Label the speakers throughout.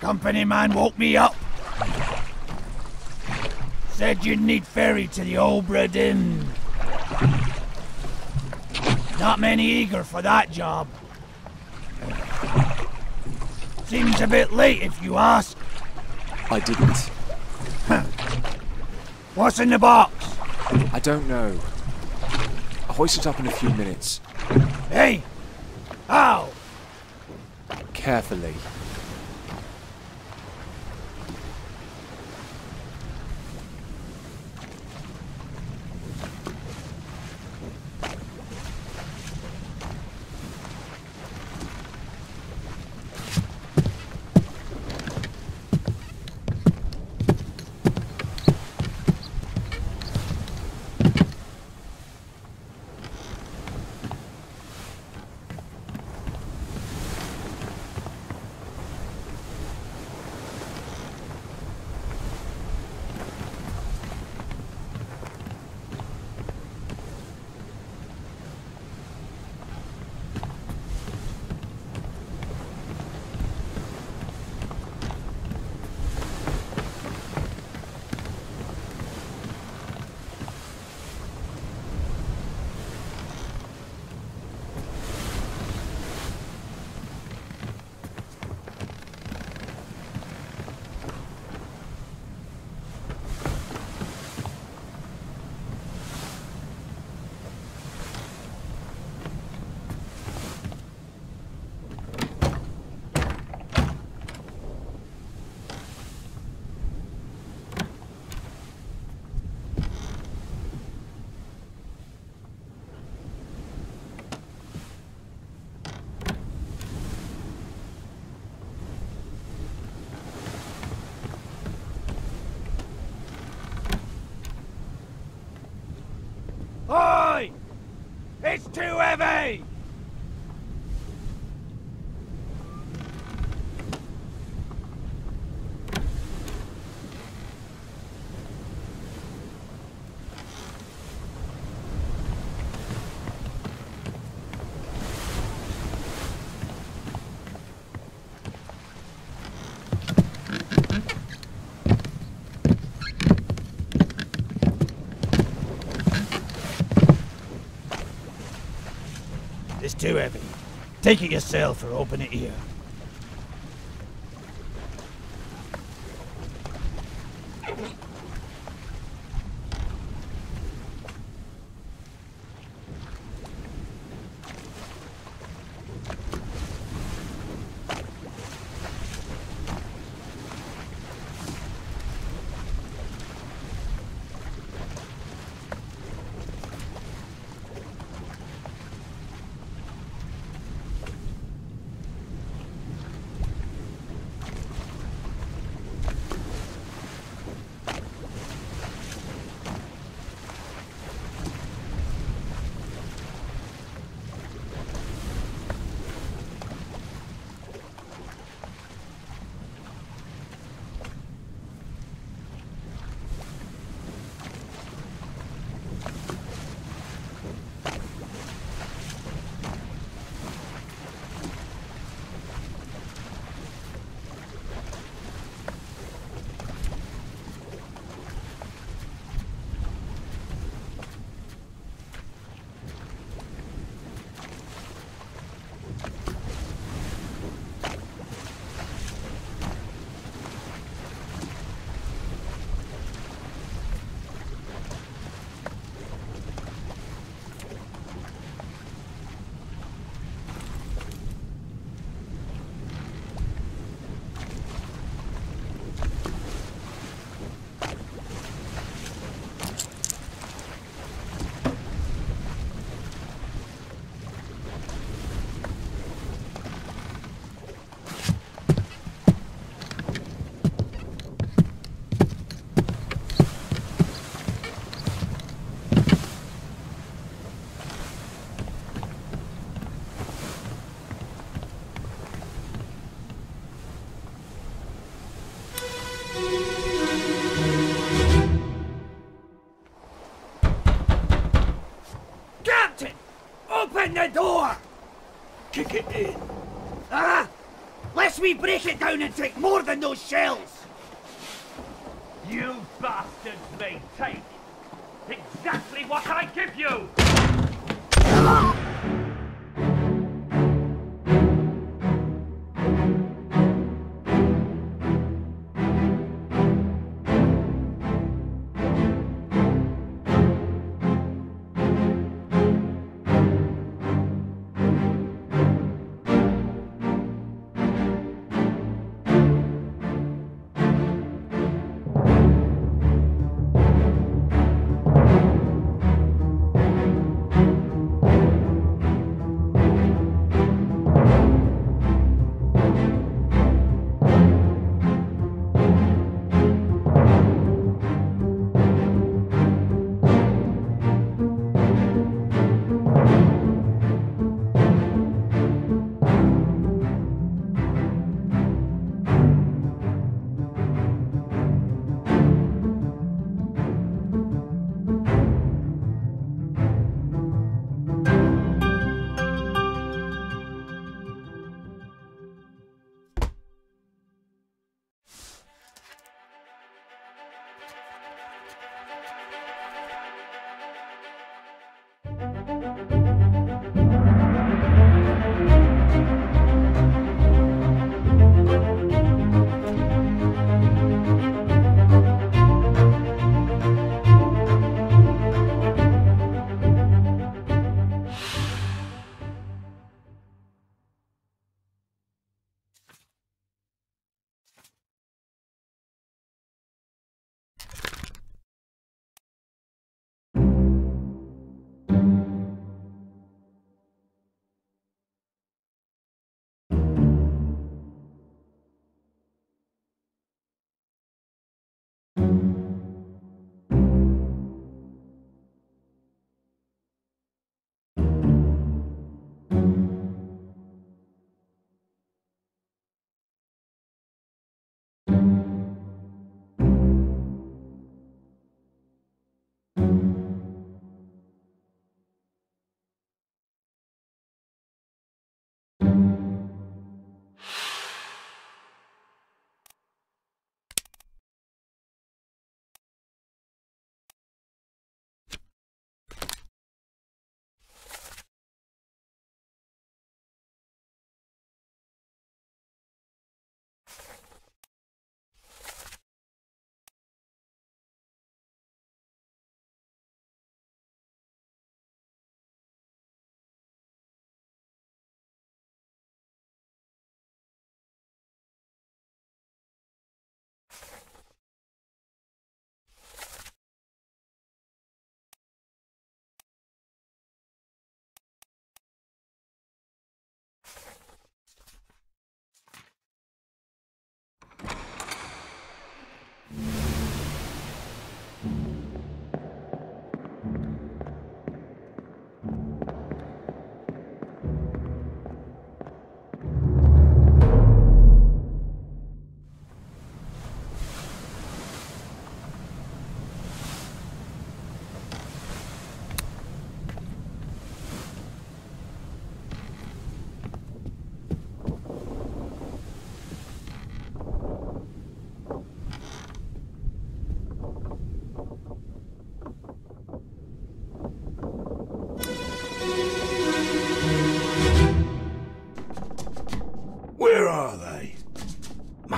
Speaker 1: Company man woke me up. Said you'd need ferry to the Obra Dinn. Not many eager for that job. Seems a bit late if you ask.
Speaker 2: I didn't.
Speaker 1: What's in the box?
Speaker 2: I don't know. I'll hoist it up in a few minutes.
Speaker 1: Hey! How?
Speaker 2: Carefully.
Speaker 1: Too heavy. Take it yourself or open it here. We break it down and take more than those shells!
Speaker 3: You bastards may take exactly what I give you!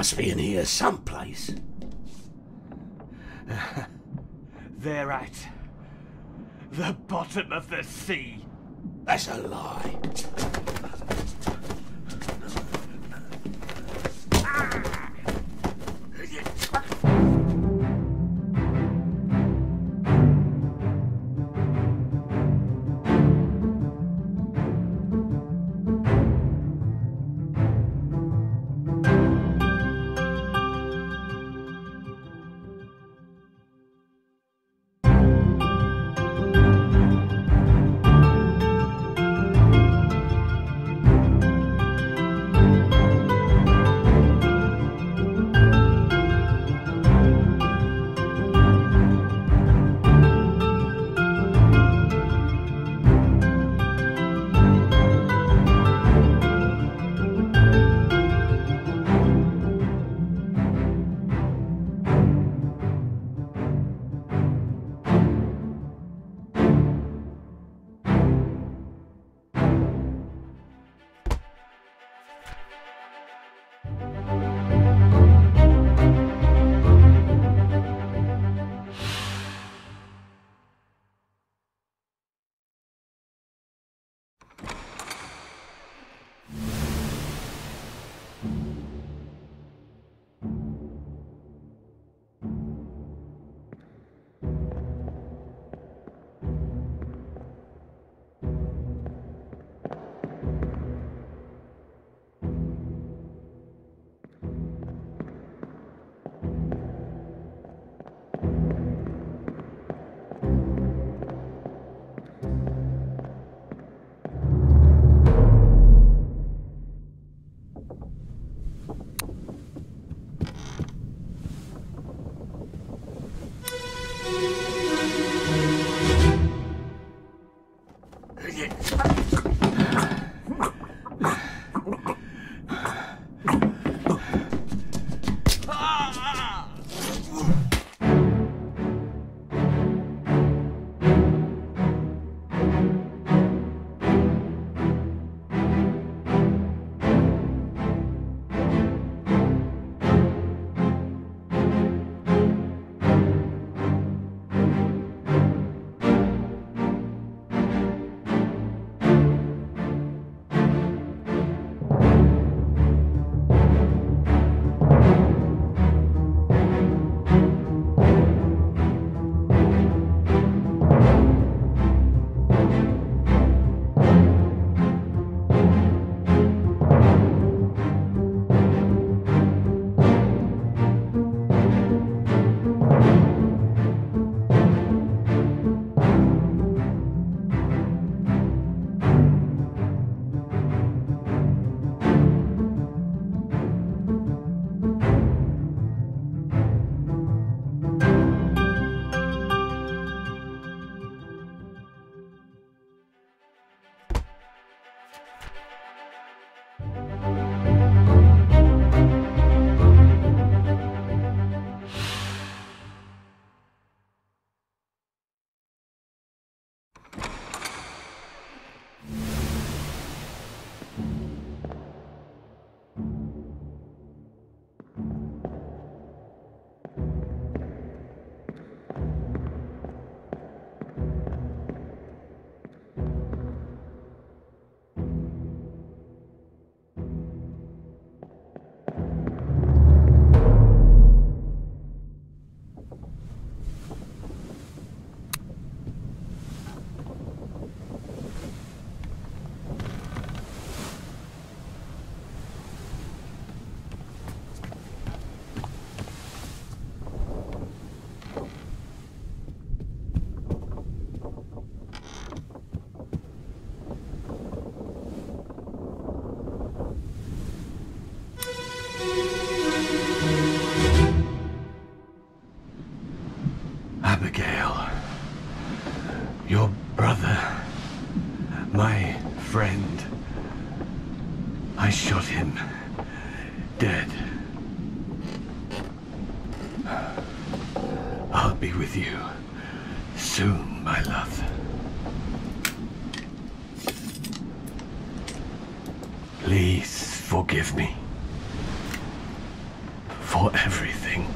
Speaker 1: Must be in here someplace.
Speaker 3: They're at the bottom of the sea.
Speaker 1: That's a lie.
Speaker 4: Please forgive me. For everything.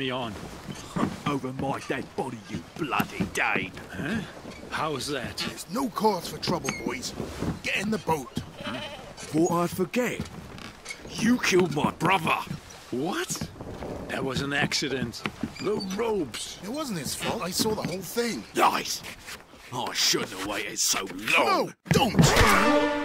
Speaker 5: Me on.
Speaker 6: Over my dead body, you bloody Dane.
Speaker 5: Huh? How's that?
Speaker 7: There's no cause for trouble, boys. Get in the boat.
Speaker 6: Thought I'd forget. You killed my brother.
Speaker 5: What? That was an accident.
Speaker 6: The robes.
Speaker 7: It wasn't his fault. I saw the whole thing.
Speaker 6: Nice. I shouldn't have waited so long.
Speaker 7: No, don't!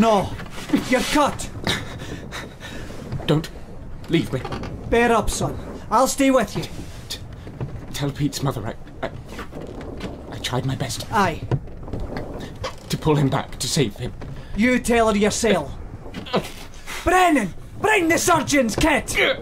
Speaker 8: No! You're cut!
Speaker 9: Don't leave me.
Speaker 8: Bear up, son. I'll stay with you.
Speaker 9: Tell Pete's mother I, I, I tried my best
Speaker 8: Aye.
Speaker 9: to pull him back, to save him.
Speaker 8: You tell her yourself. Uh. Brennan! Bring the surgeon's kit!
Speaker 10: Uh.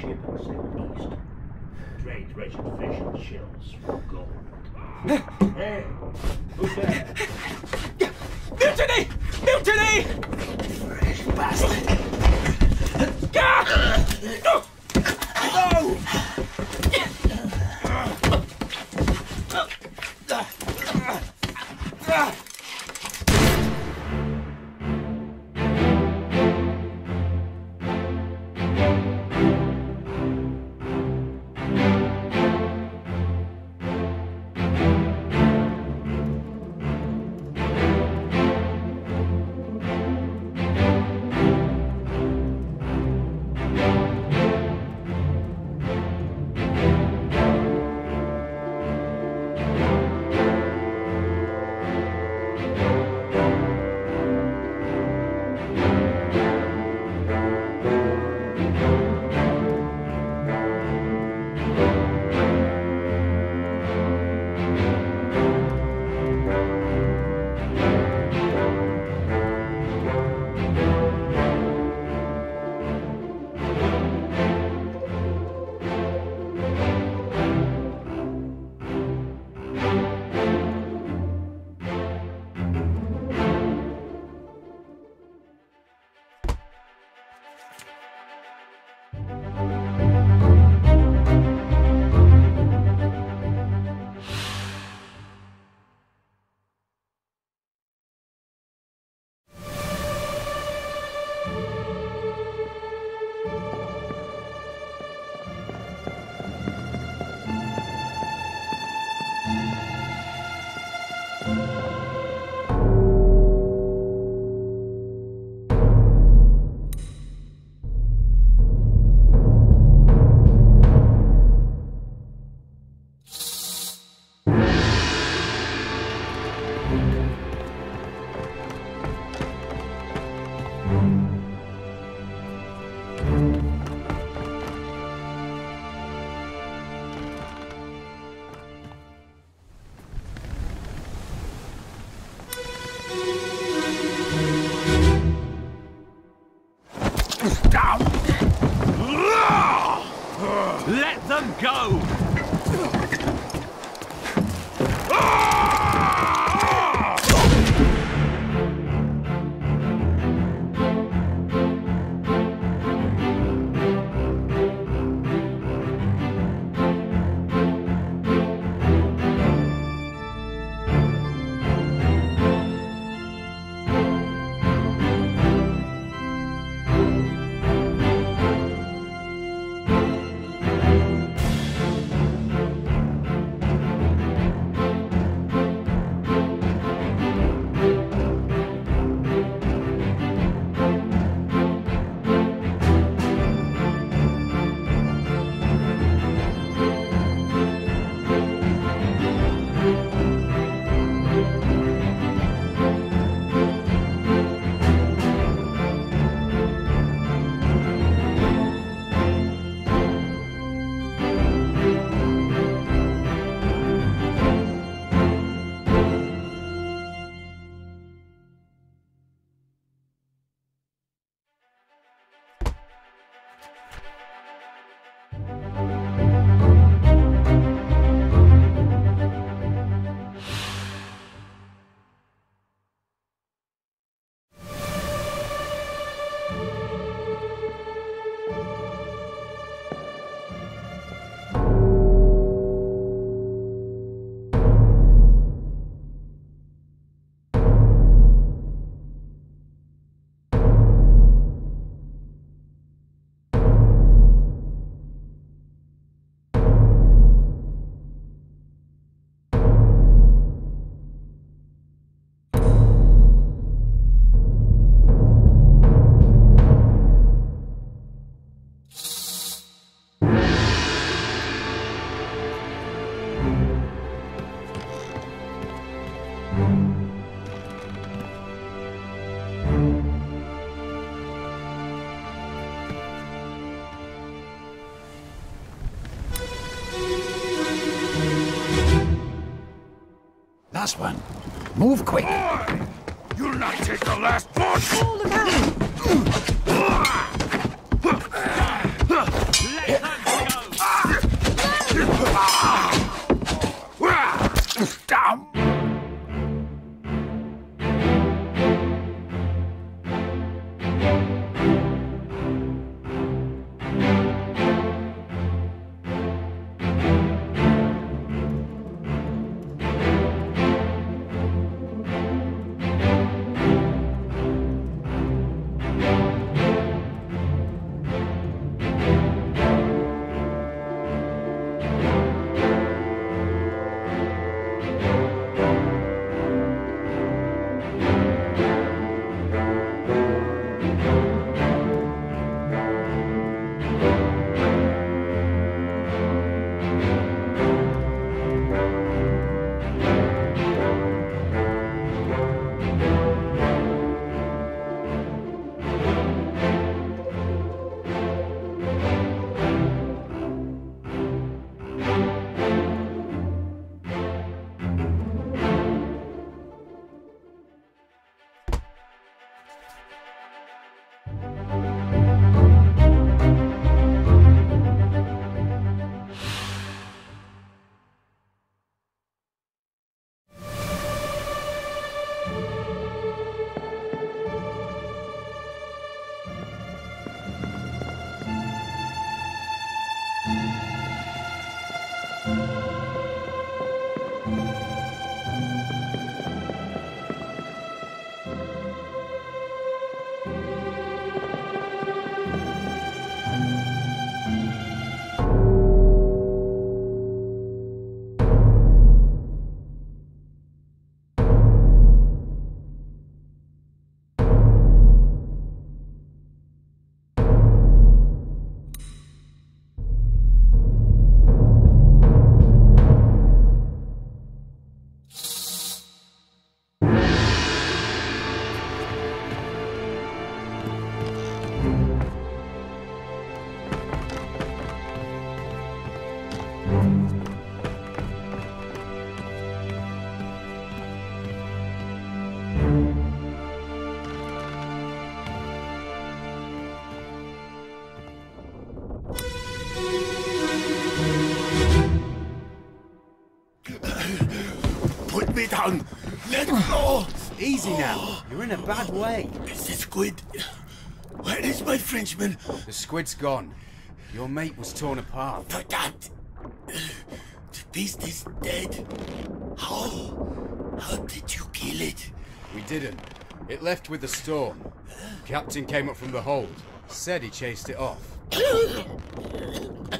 Speaker 10: Ship and sail east. Trade wretched fish and shells for gold. hey, who's there?
Speaker 11: Last one. Move quick.
Speaker 8: You'll not take the last push!
Speaker 3: Let Let them
Speaker 12: Easy now. You're in a bad way.
Speaker 10: It's the squid. Where is my Frenchman?
Speaker 12: The squid's gone. Your mate was torn apart.
Speaker 10: But that. The beast is dead. How? How did you kill it?
Speaker 12: We didn't. It left with the storm. Captain came up from the hold. Said he chased it off.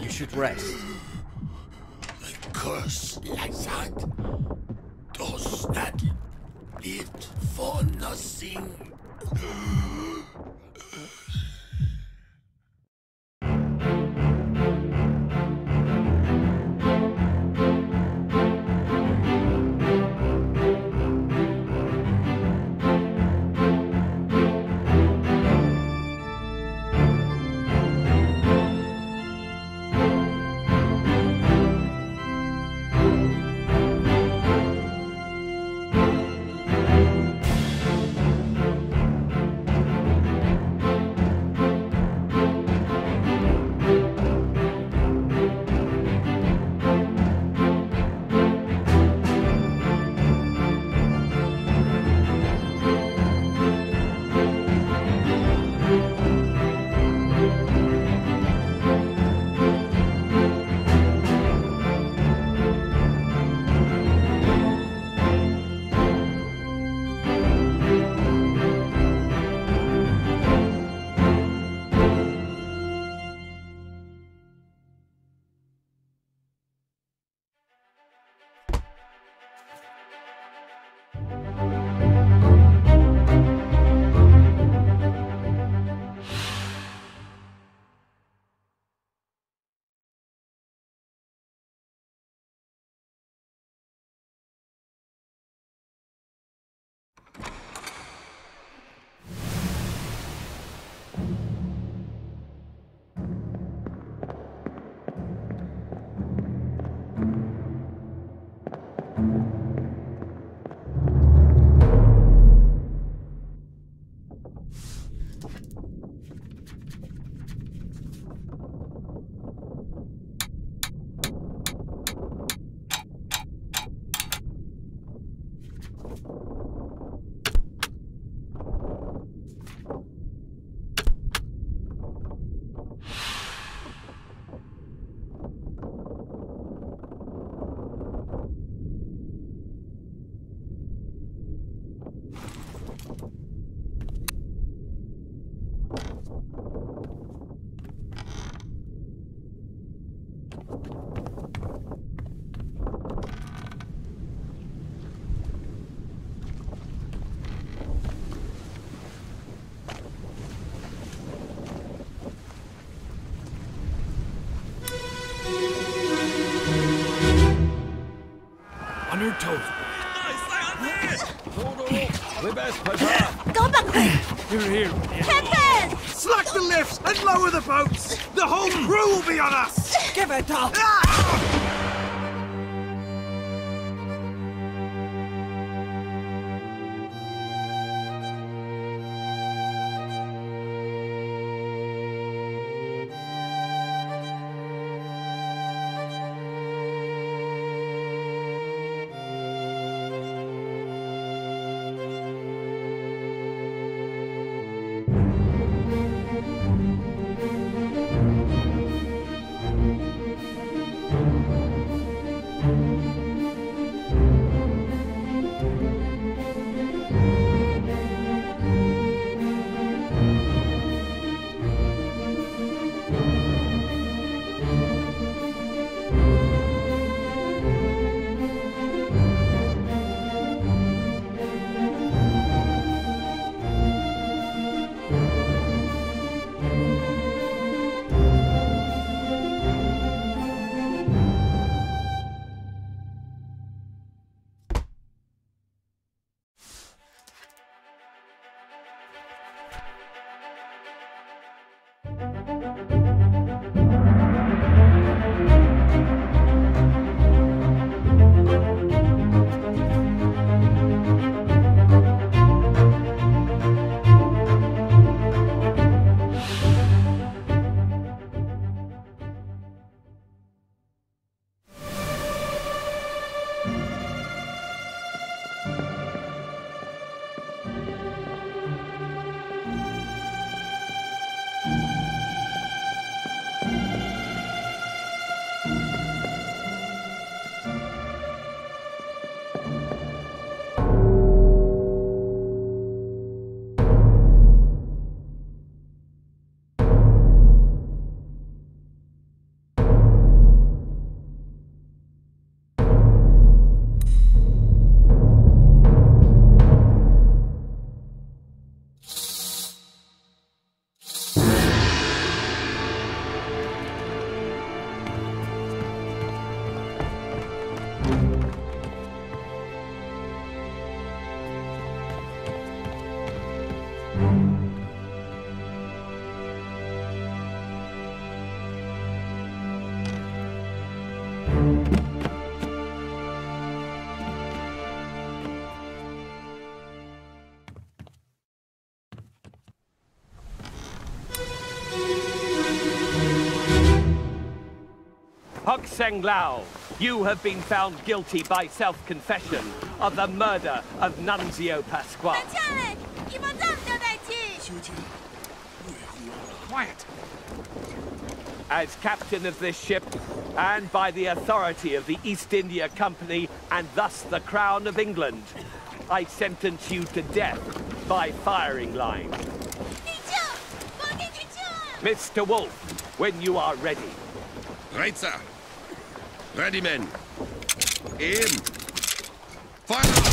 Speaker 12: You should rest.
Speaker 10: A curse like that does not live for nothing.
Speaker 7: on her toes.
Speaker 13: Go back! You're
Speaker 7: here.
Speaker 13: Pepe!
Speaker 7: Slack the lifts and lower the boats! The whole crew will be on us!
Speaker 8: Give it up!
Speaker 3: Ah! Hok-Seng Lau, you have been found guilty by self-confession of the murder of Nunzio Pasquale.
Speaker 7: Quiet!
Speaker 3: As captain of this ship, and by the authority of the East India Company, and thus the Crown of England, I sentence you to death by firing line. Mr. Wolf, when you are ready.
Speaker 14: Right, sir. Ready, men. Aim. Fire!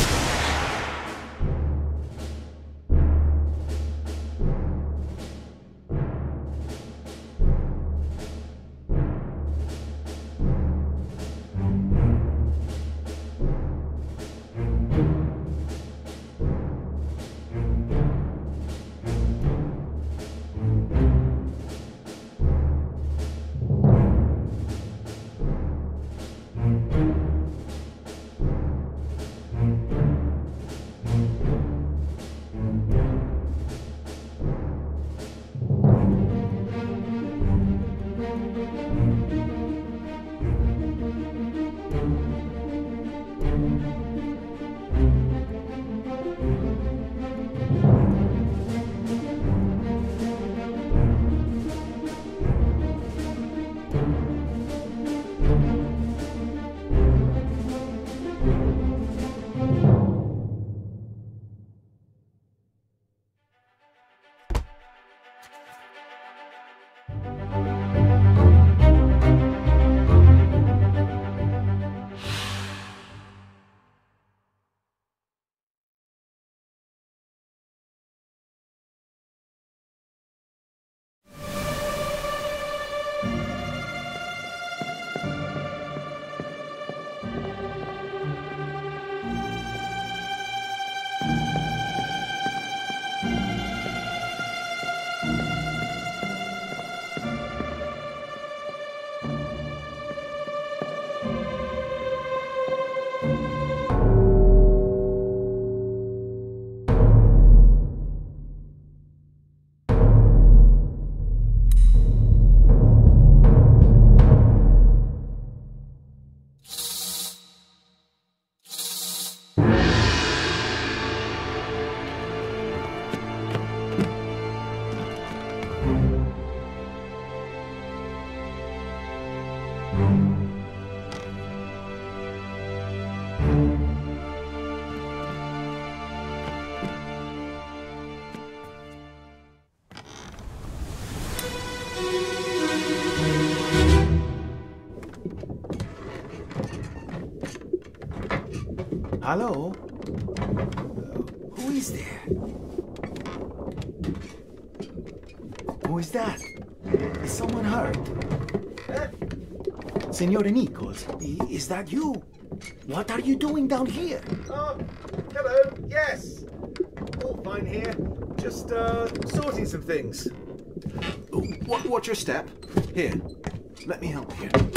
Speaker 15: Hello? Who is there? Who is that? Is someone hurt? Signore Nichols, i- is that you? What are you doing down here?
Speaker 16: Oh, hello. Yes. All fine here. Just uh, sorting some things.
Speaker 15: What, watch your step. Here, let me help you.
Speaker 17: Take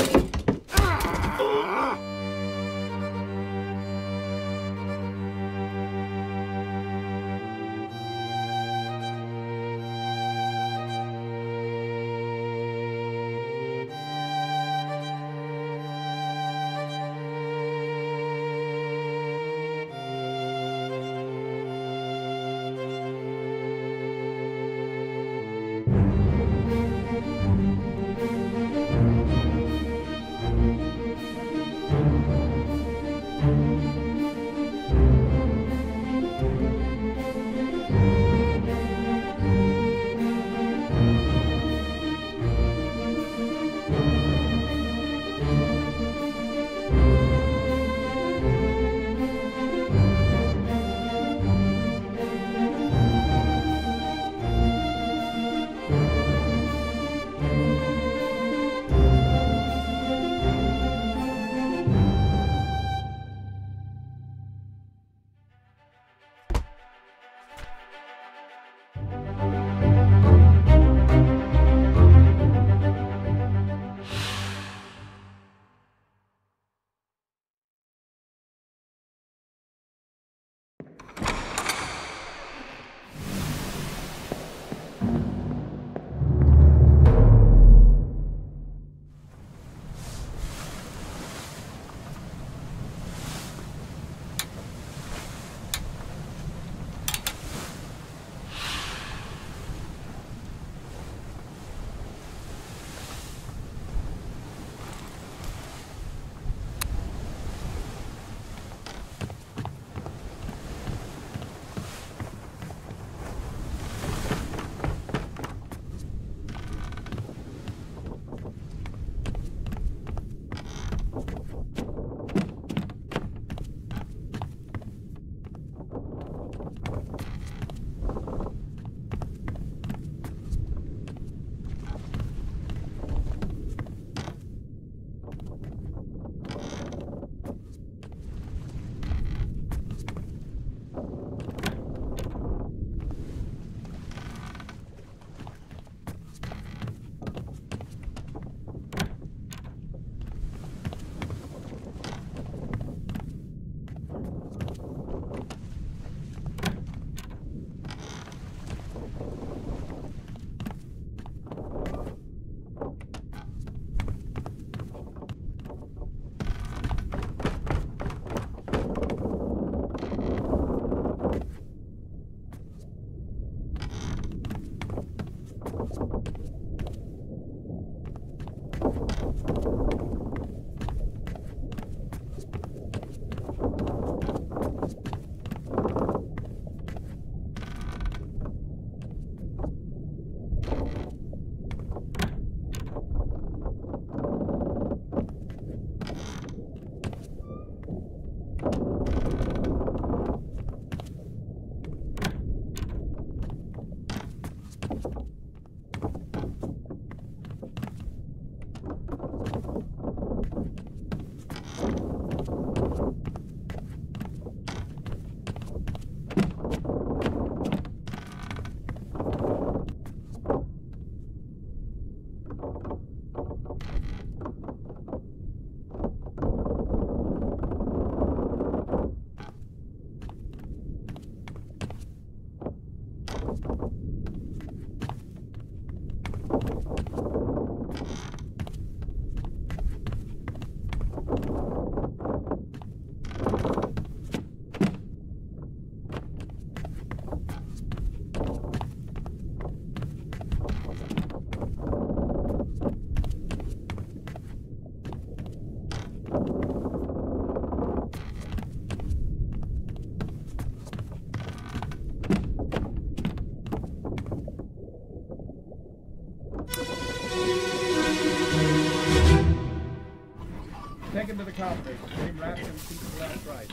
Speaker 17: Mm. him to the carpet. Get him wrapped and keep him last right.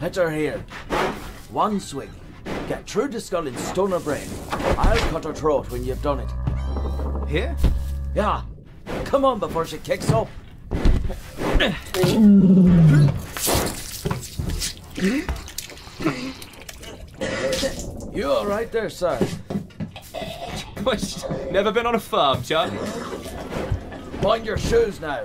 Speaker 18: Hit her here. One swing. Get through the skull and stone her brain. I'll cut her throat when you've done it.
Speaker 19: Here?
Speaker 18: Yeah. Come on before she kicks up. You all right there, sir?
Speaker 6: Never been on a farm, Chuck?
Speaker 18: Mind your shoes now.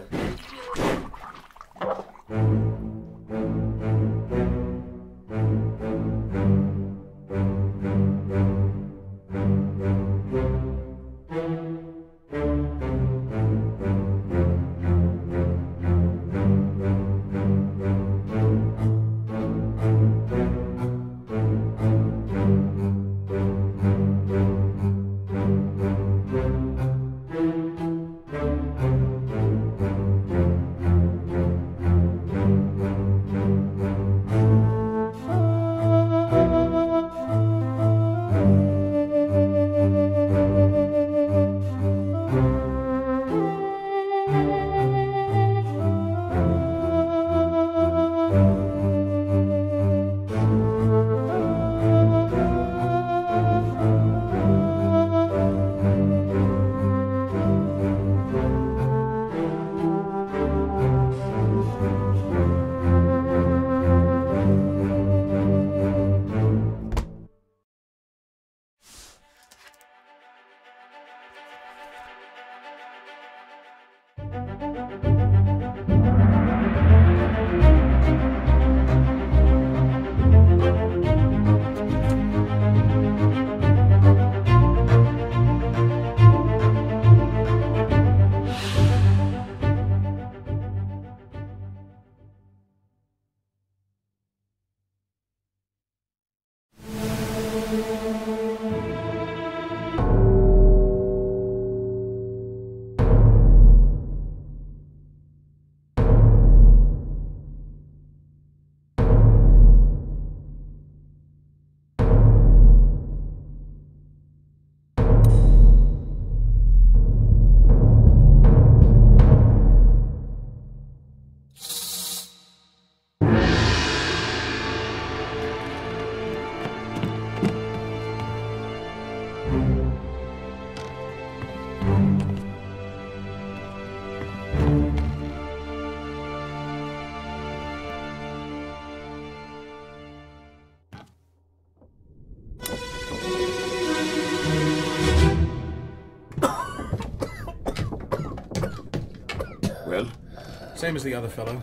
Speaker 17: Same as the other fellow.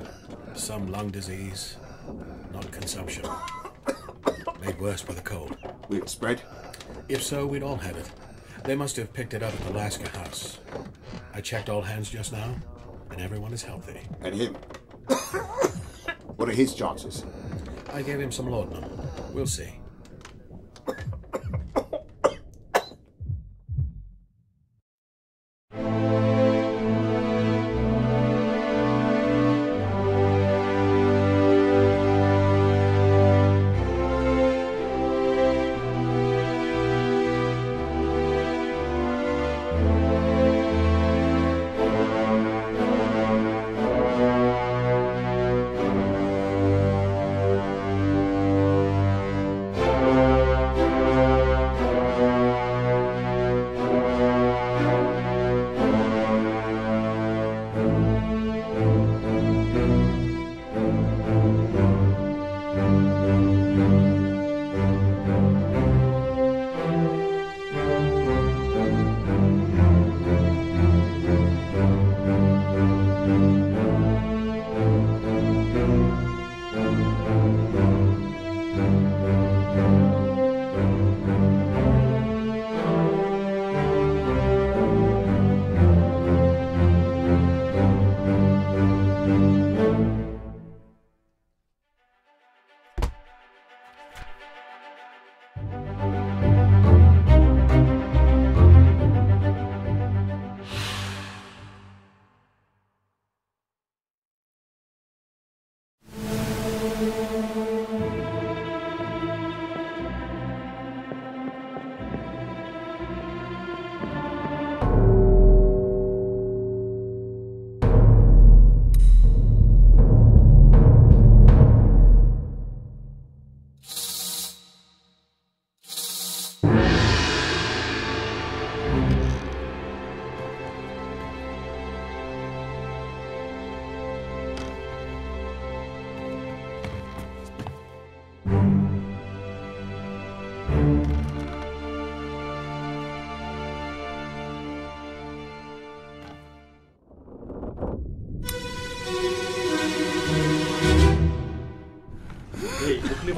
Speaker 17: Some lung disease. Not consumption. Made worse by the cold.
Speaker 7: Will it spread?
Speaker 17: If so, we'd all have it. They must have picked it up at the Lasker house. I checked all hands just now, and everyone is healthy.
Speaker 7: And him? what are his chances?
Speaker 17: I gave him some laudanum. We'll see.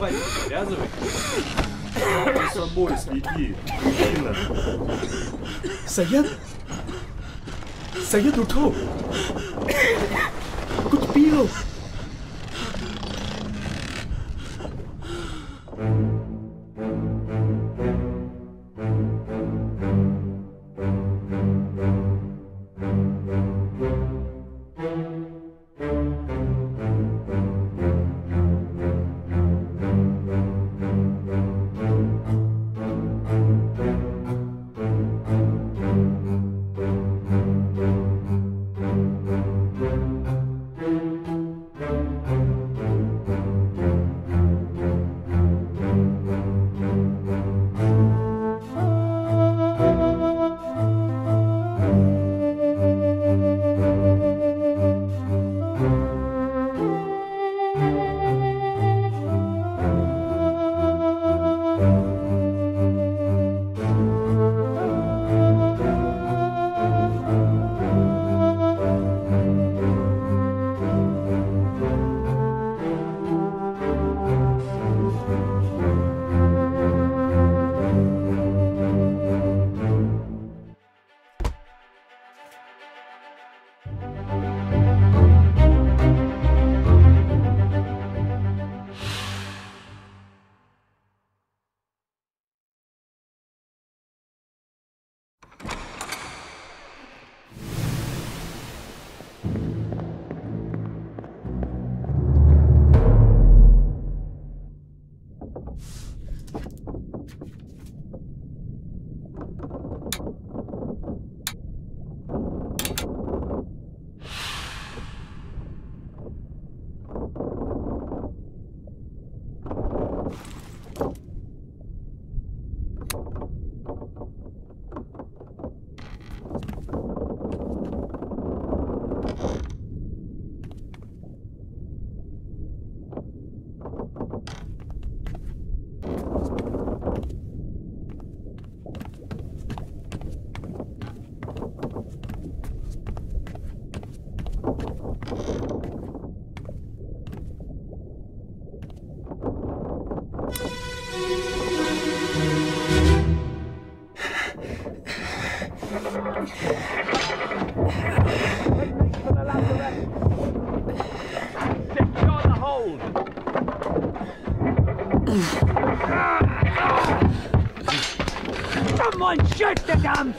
Speaker 20: спать не
Speaker 3: привязывай. За собой следи, мужчина. Саят? Саят ушел.
Speaker 1: Кутпилов.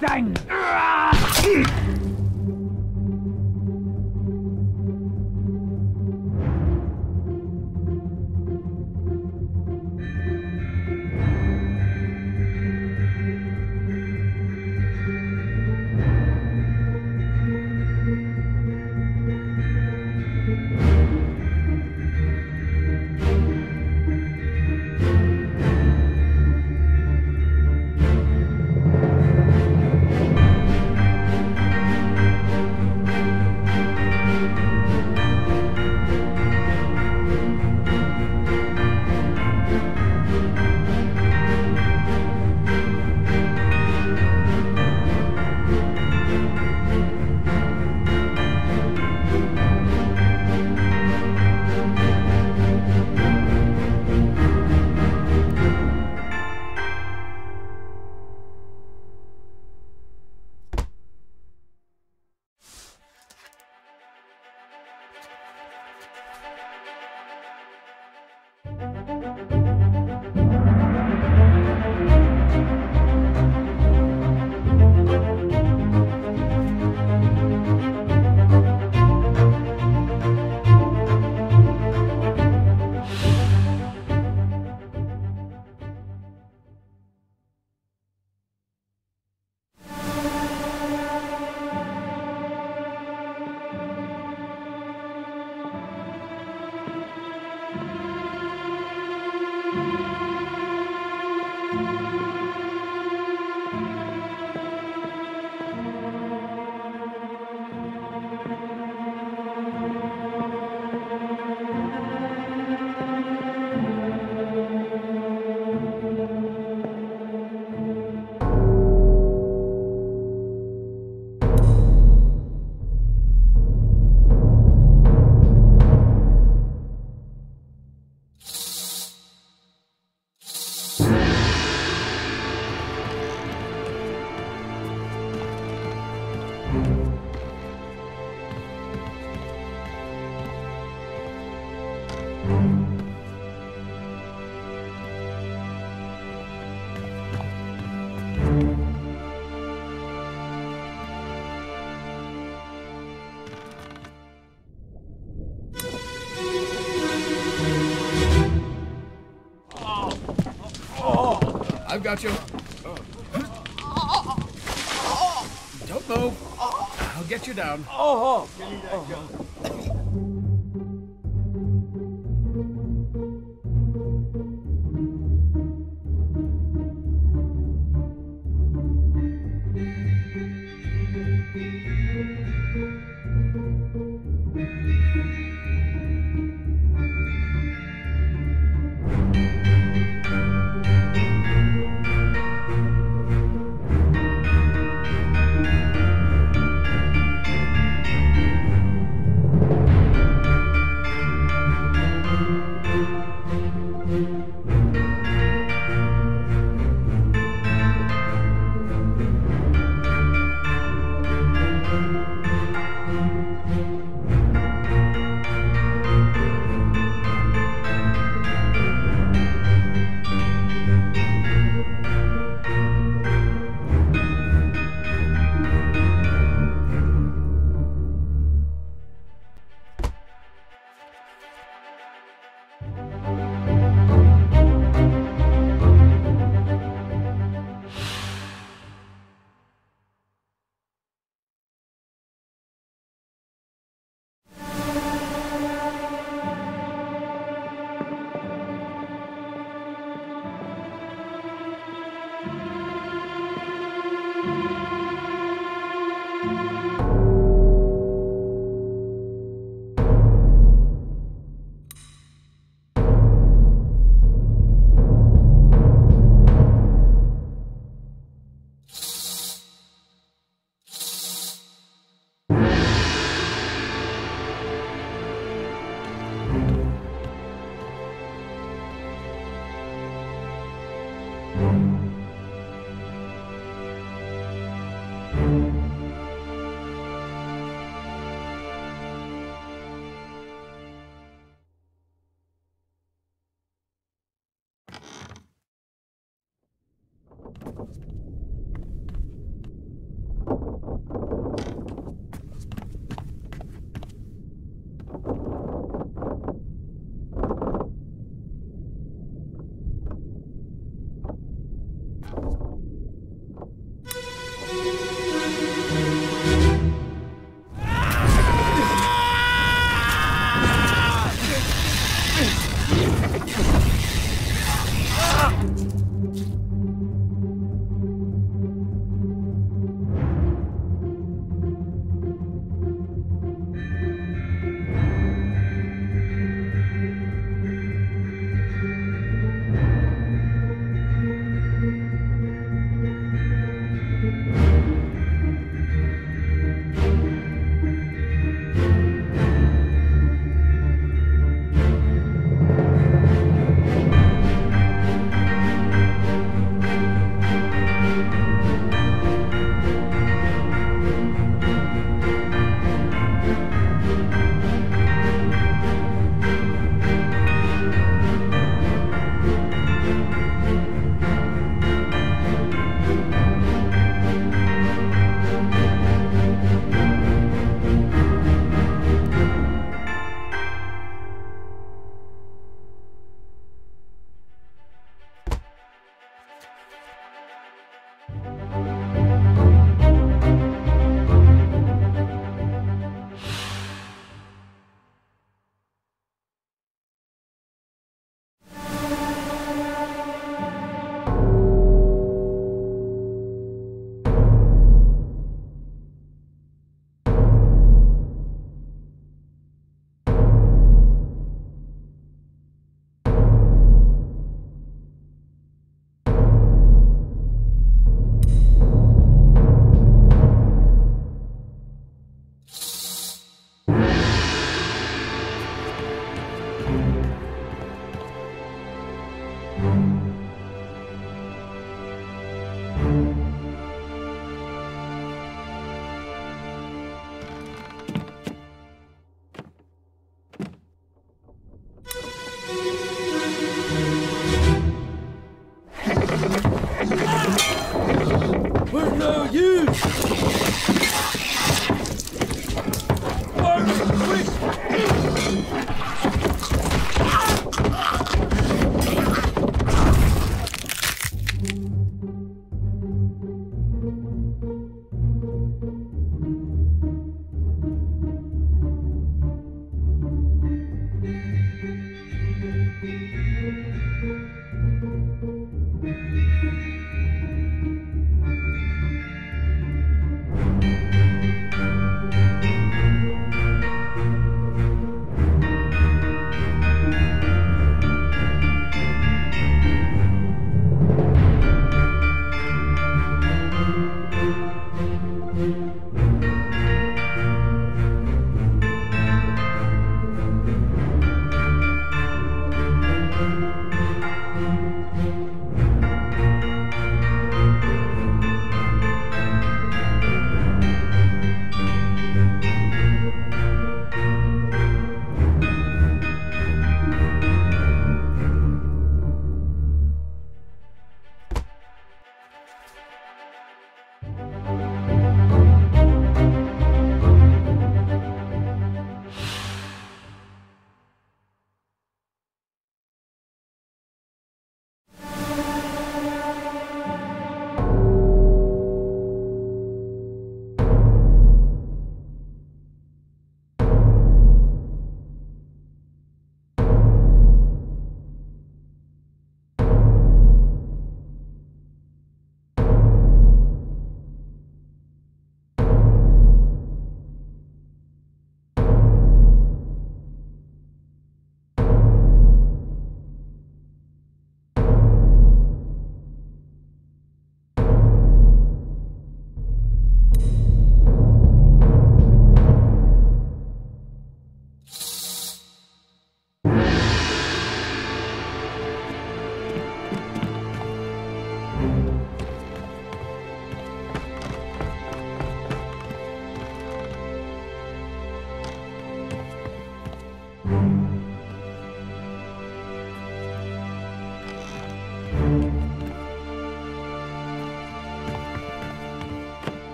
Speaker 1: The
Speaker 21: I've got you. Don't move. I'll get you down.
Speaker 18: Oh, oh.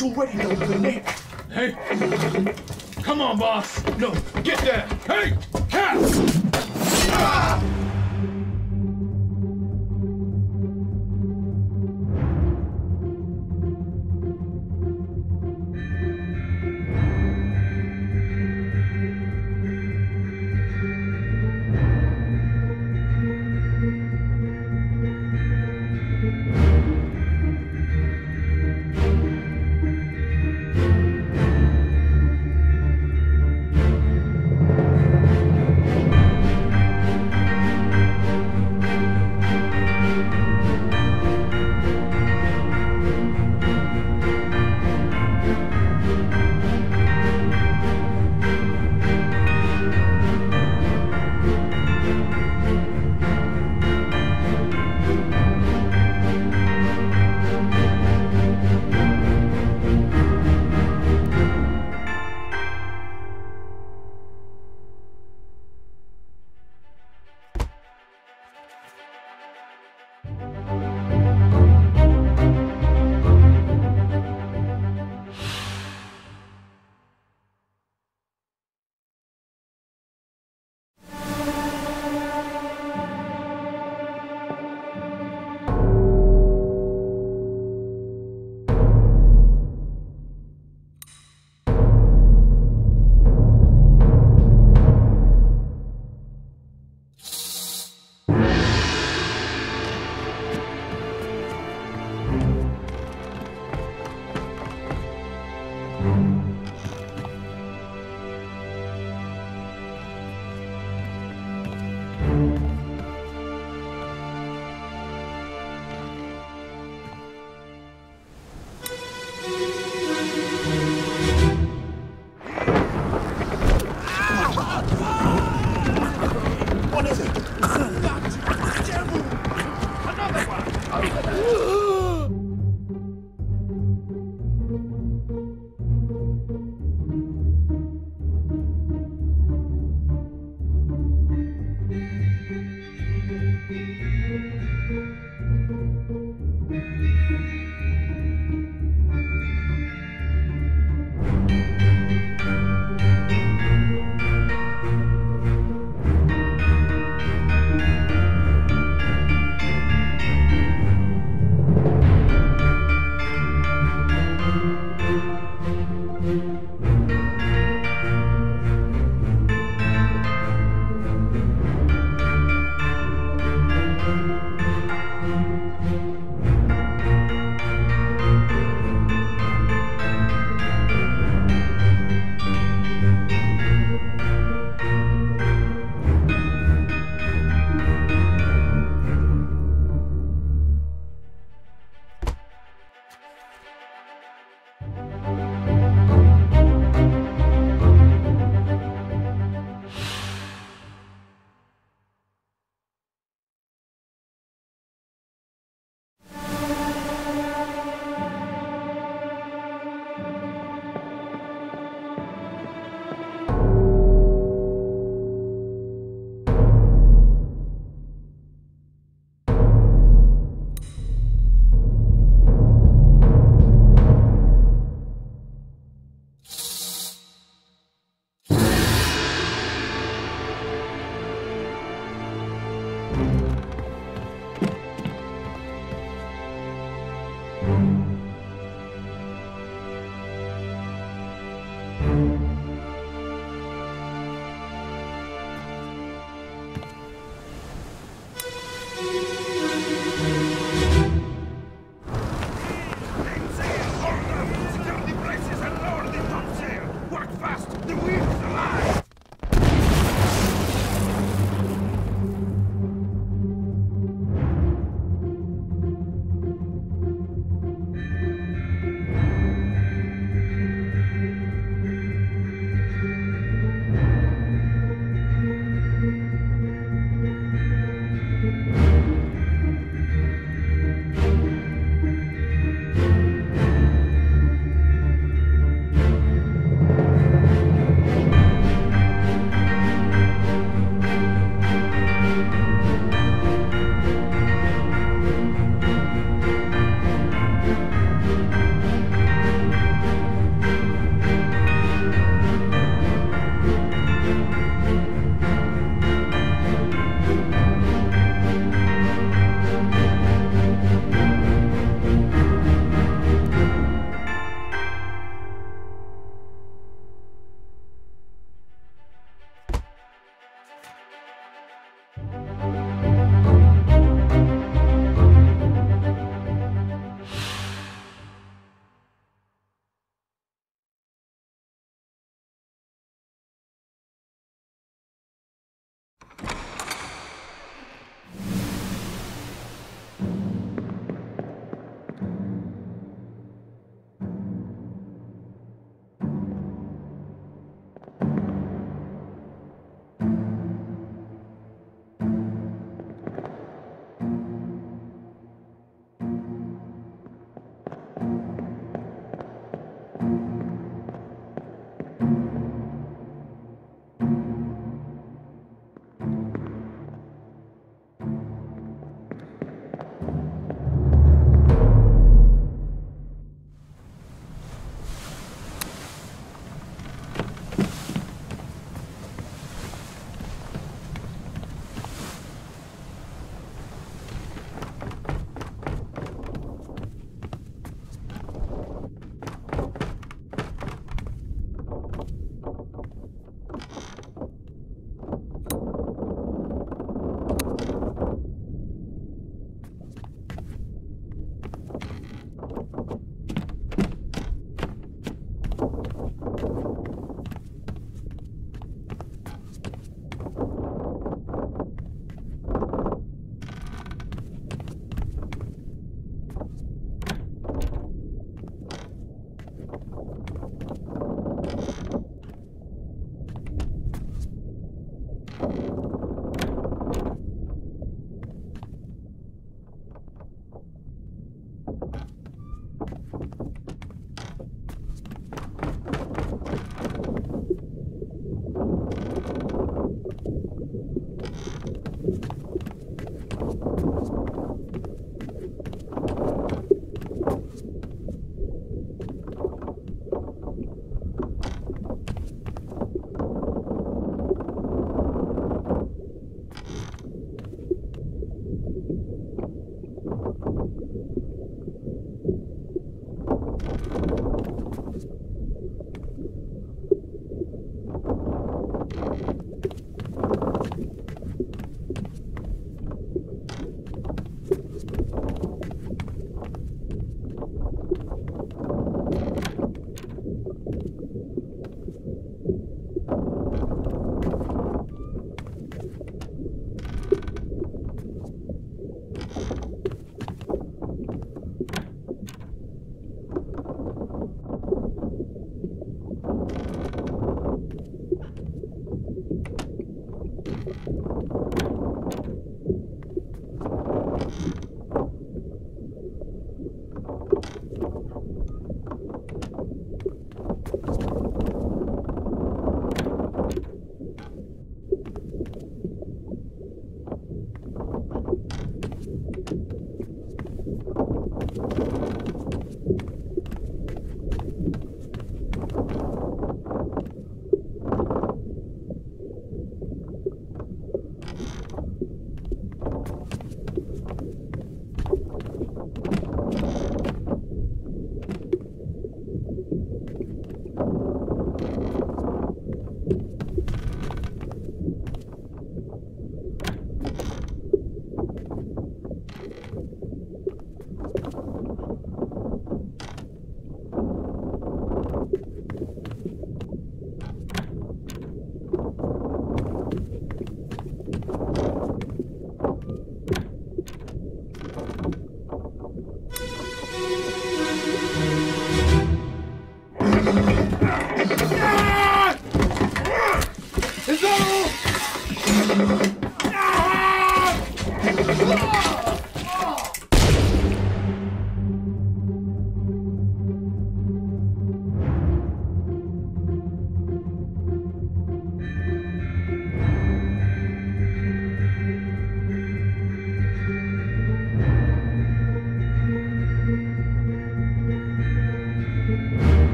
Speaker 7: It's already the neck.
Speaker 22: Hey! Come on, boss! No, get there!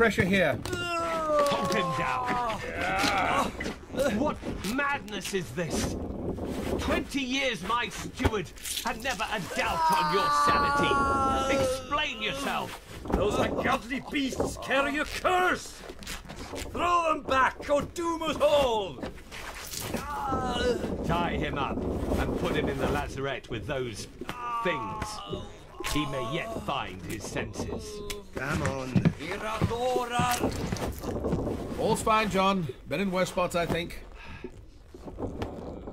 Speaker 22: Pressure here.
Speaker 3: Hold him down. What madness is this? Twenty years my steward, and never a doubt on your sanity. Explain yourself.
Speaker 18: Those ungodly beasts carry a curse! Throw them back or doom us all!
Speaker 3: Tie him up and put him in the lazarette with those things. He may yet find his senses.
Speaker 18: Come on.
Speaker 22: All's fine, John. Been in worse spots, I think.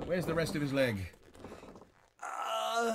Speaker 22: Where's the rest of his leg?
Speaker 12: Uh.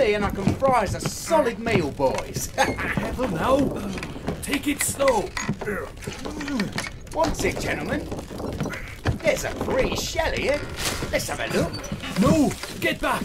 Speaker 12: And I can fry us a solid meal, boys.
Speaker 6: Careful now. Take it slow.
Speaker 12: What's it, gentlemen? There's a pretty shell here. Eh? Let's have a look.
Speaker 6: No, get back.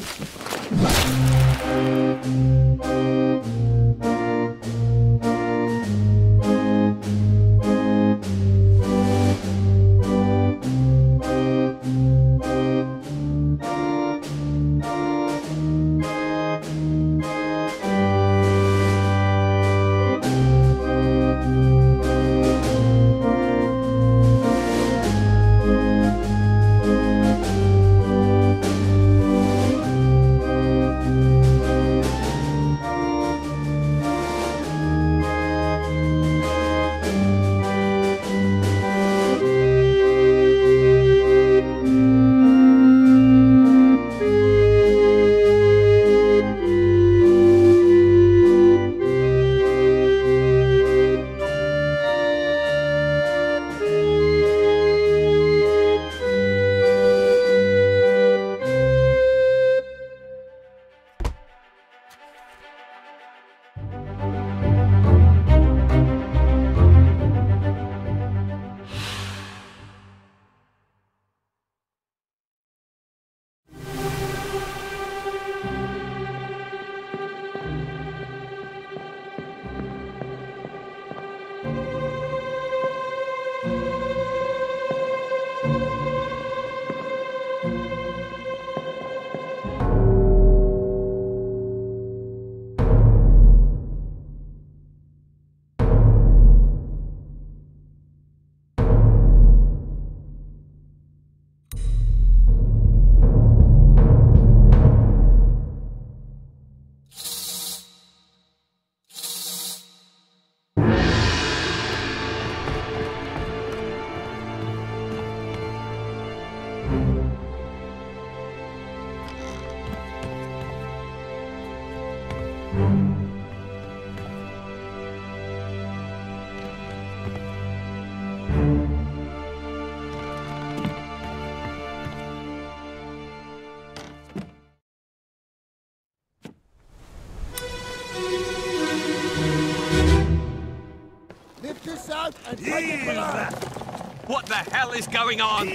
Speaker 3: hell is going on?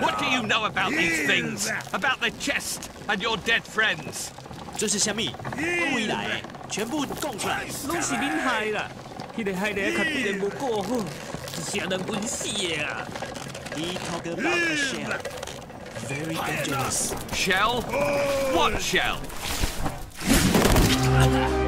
Speaker 3: What do you know about these things? About the chest and your dead friends?
Speaker 23: 这是虾米？回来，全部供出来。
Speaker 6: 拢是恁害啦！迄个害的较对人无顾好，是啥人本死的啊！
Speaker 23: He talk about a shell. Very dangerous.
Speaker 3: Shell? What shell?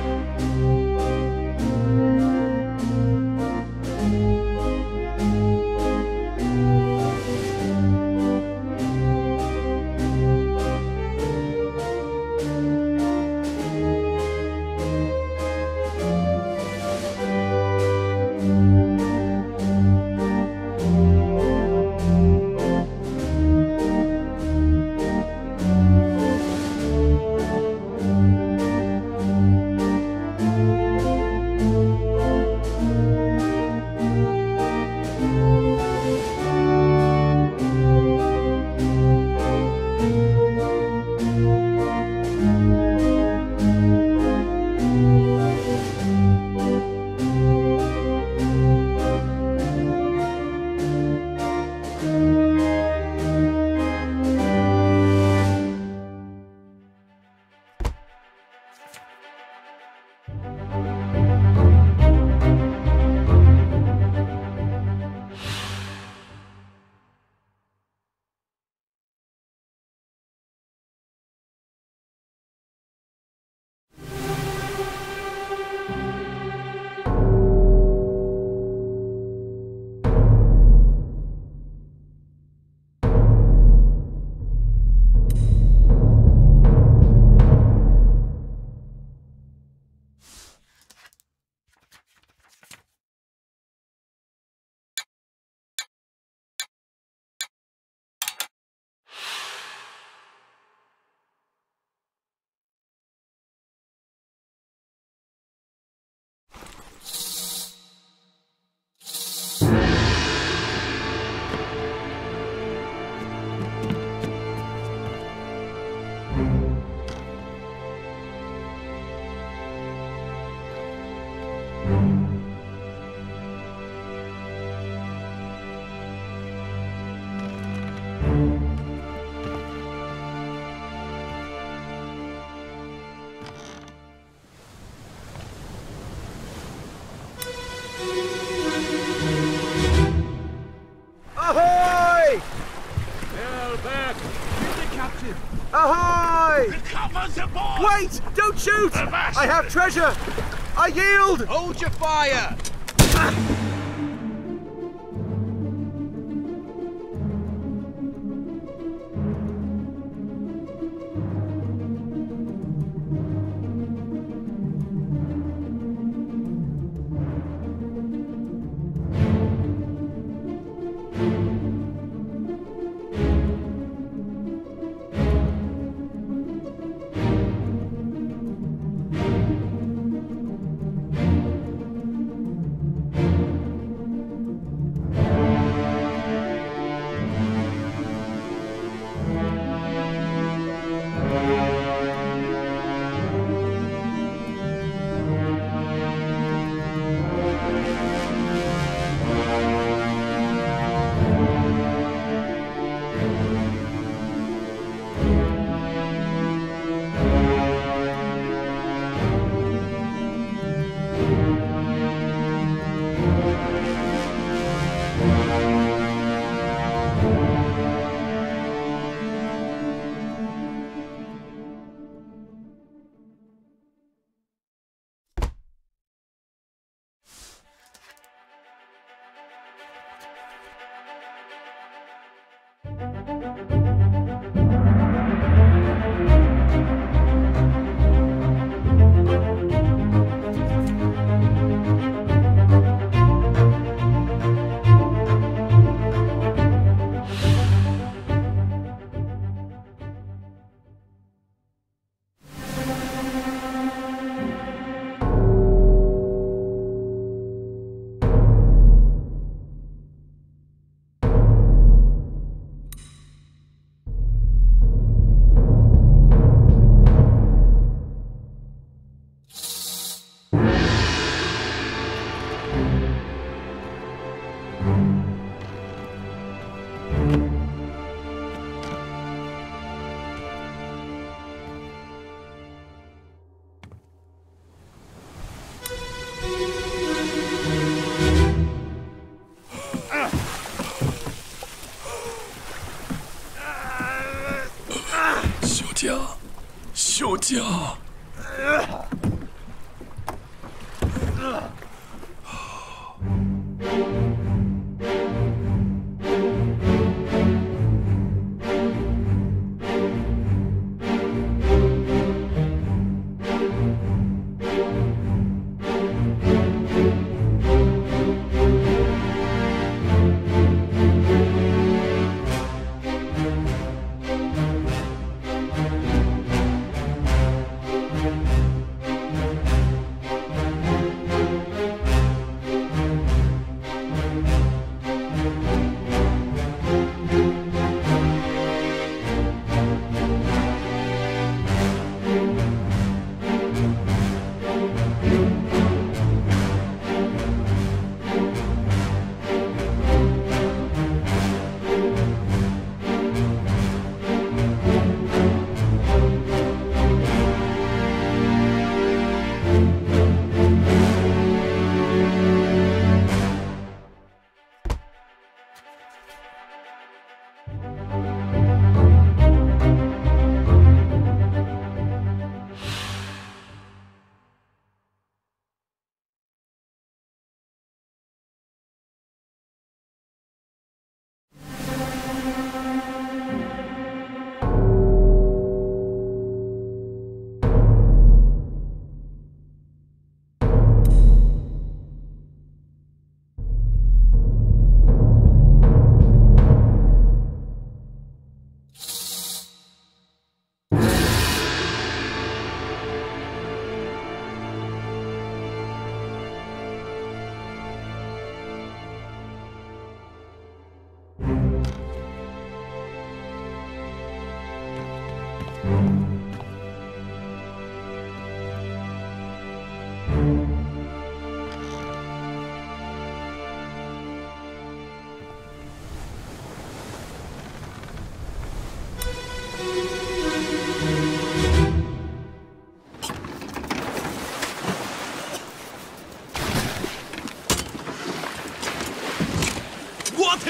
Speaker 12: Wait! Don't shoot! I have treasure! I yield!
Speaker 18: Hold your fire! Ah! 家。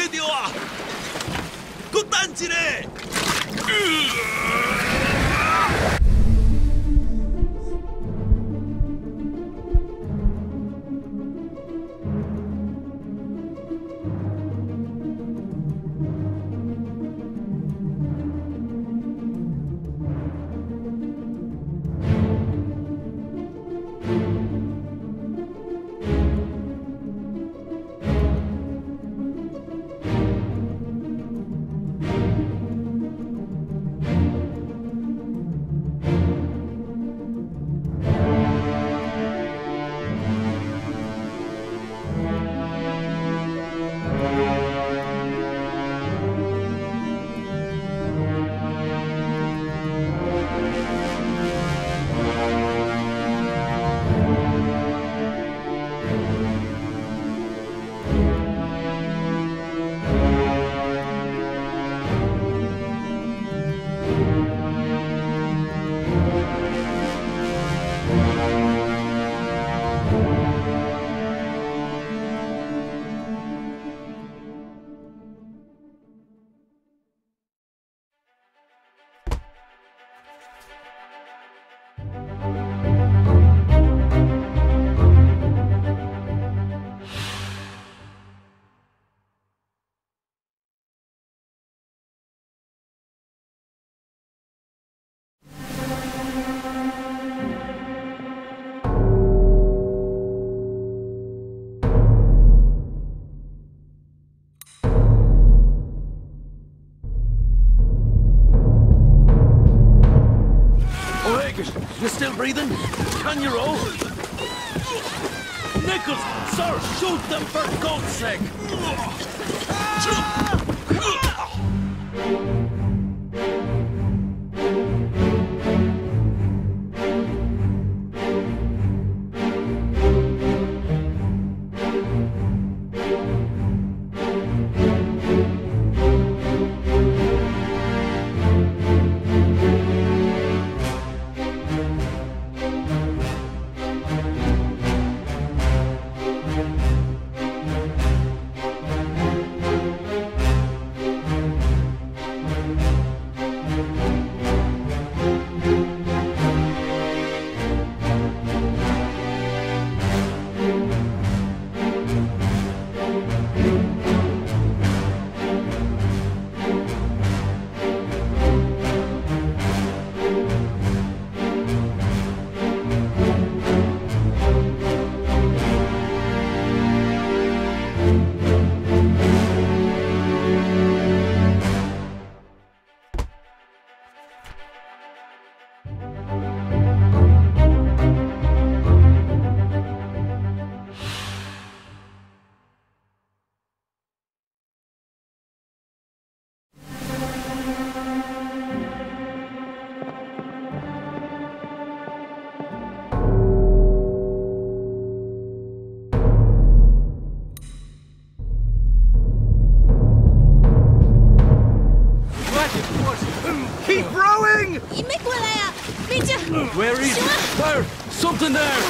Speaker 18: 别丢啊给我弹起来 Shoot them for God's sake! Something there!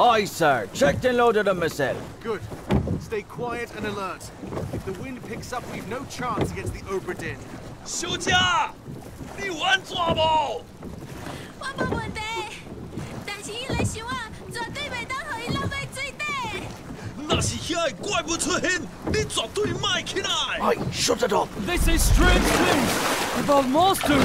Speaker 24: Aye, sir. Checked and loaded them myself.
Speaker 23: Good. Stay quiet and alert. If the wind picks up, we've no chance against the Obra Dinn.
Speaker 18: Shuja!
Speaker 24: I shut it up.
Speaker 18: They say strange things about monsters.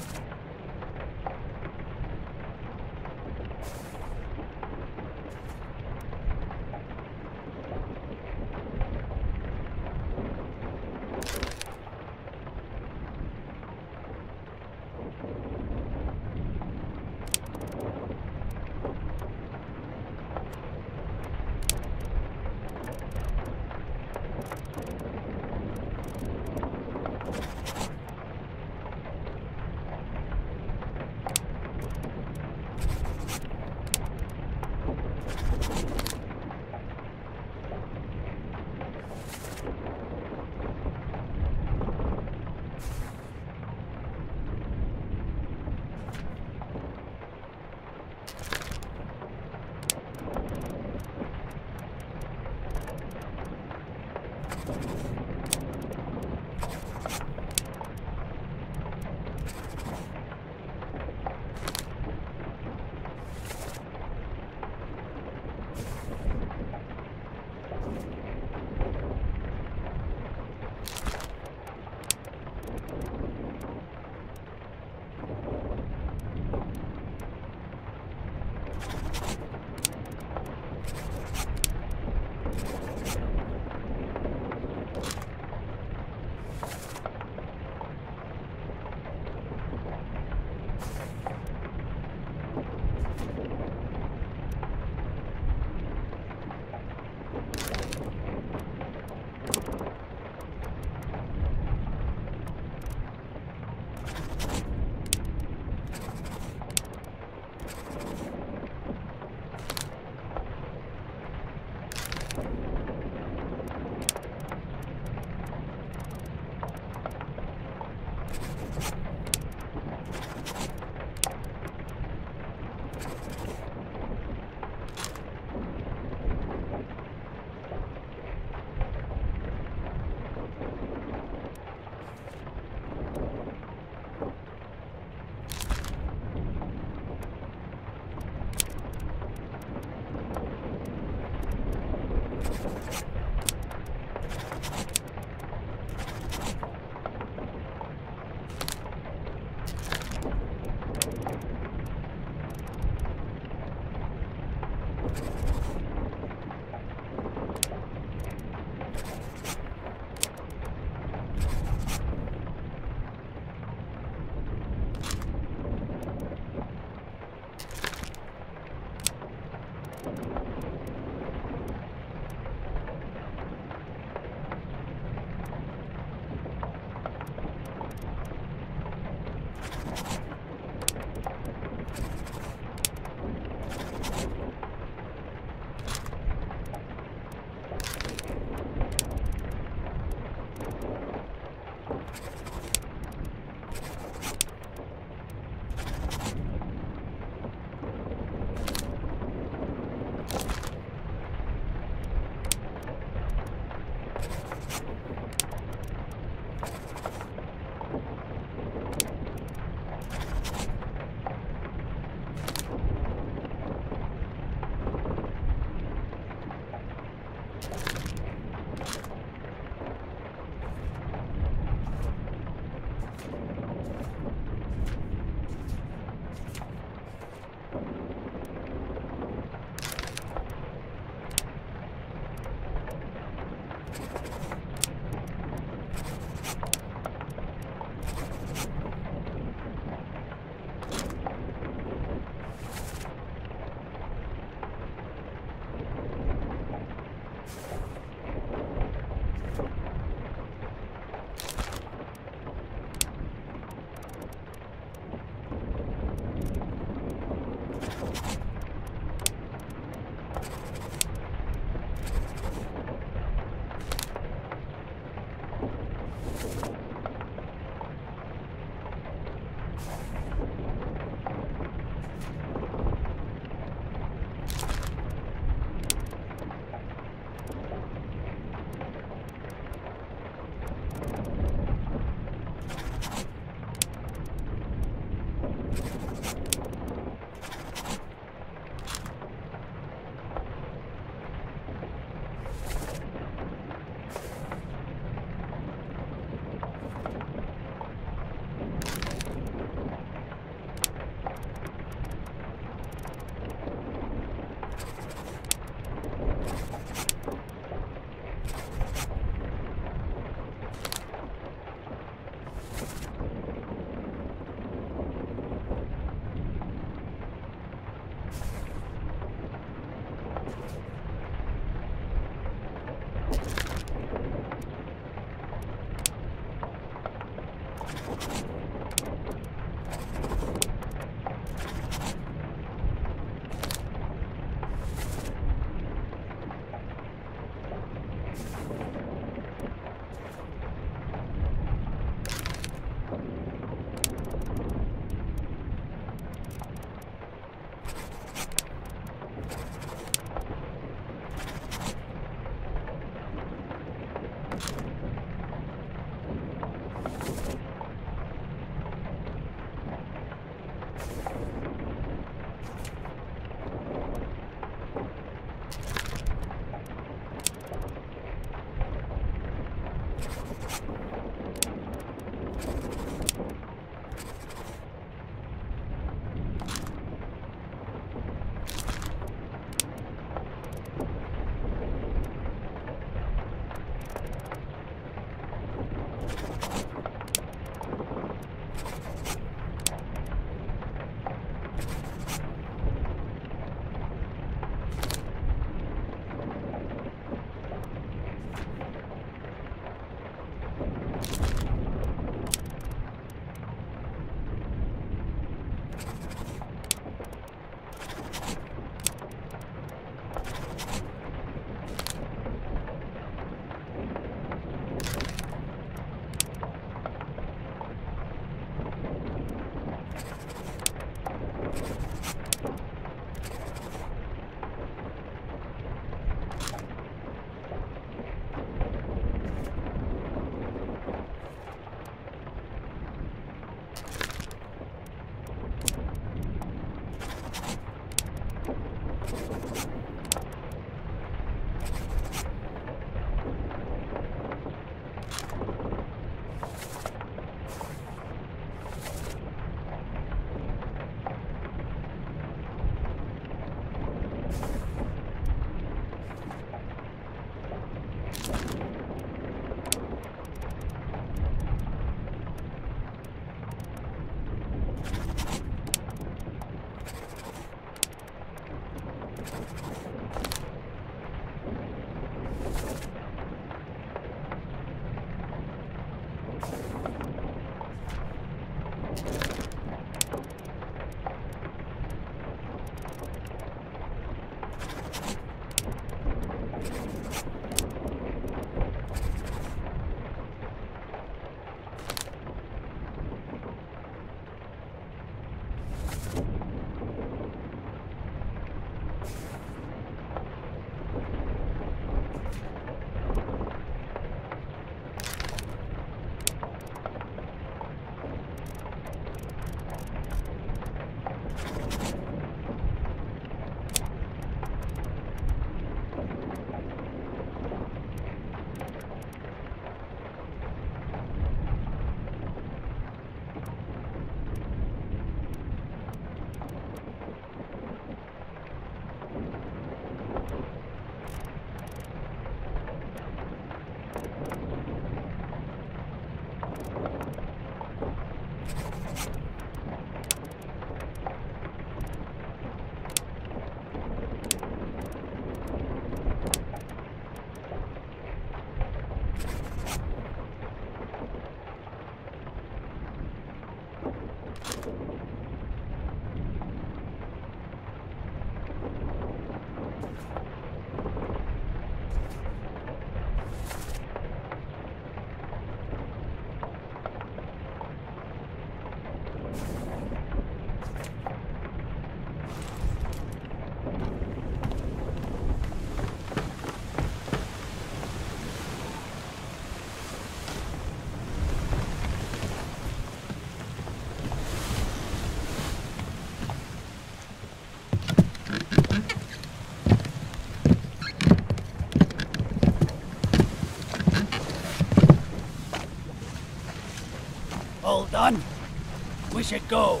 Speaker 1: We should go.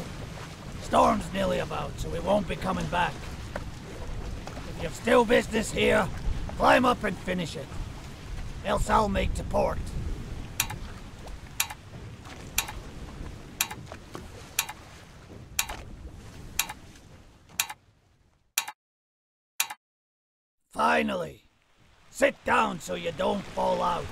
Speaker 1: Storm's nearly about, so we won't be coming back. If you've still business here, climb up and finish it. Else I'll make to port. Finally! Sit down so you don't fall out.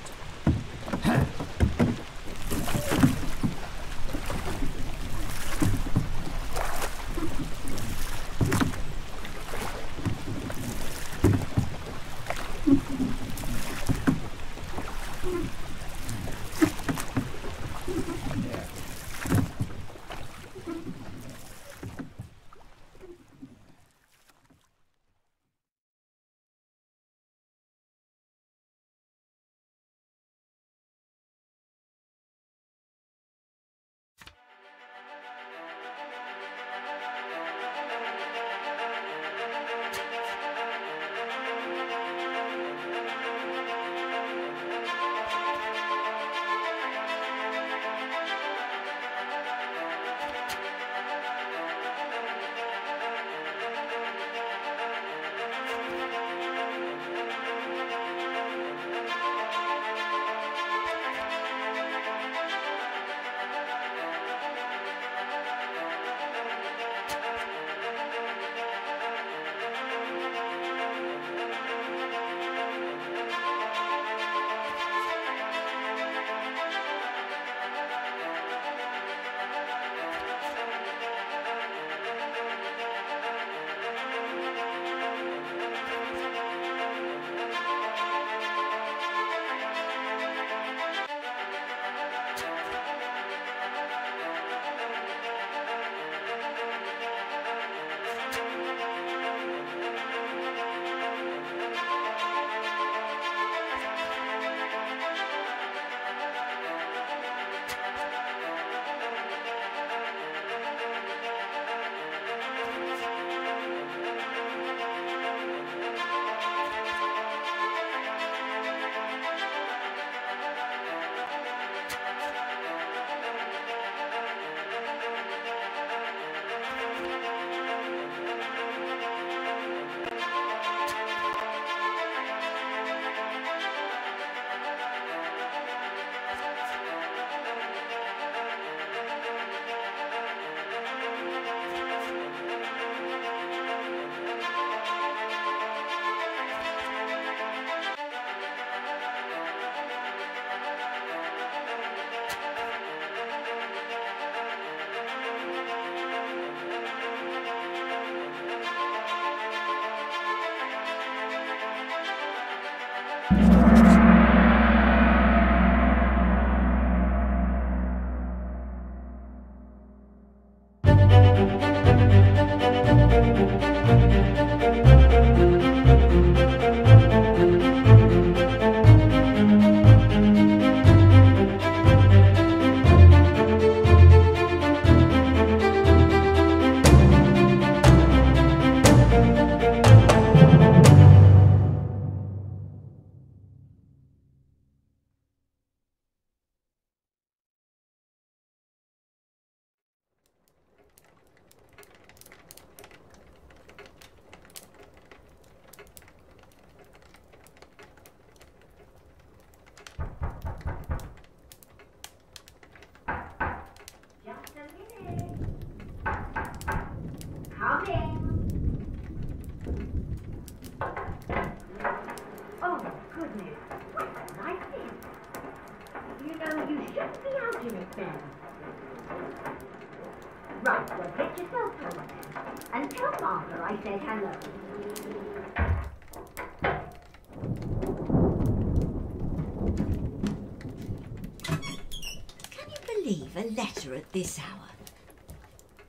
Speaker 25: At this hour?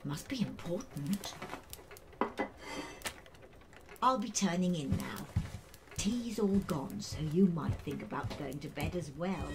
Speaker 25: Must be important. I'll be turning in now. Tea's all gone, so you might think about going to bed as well.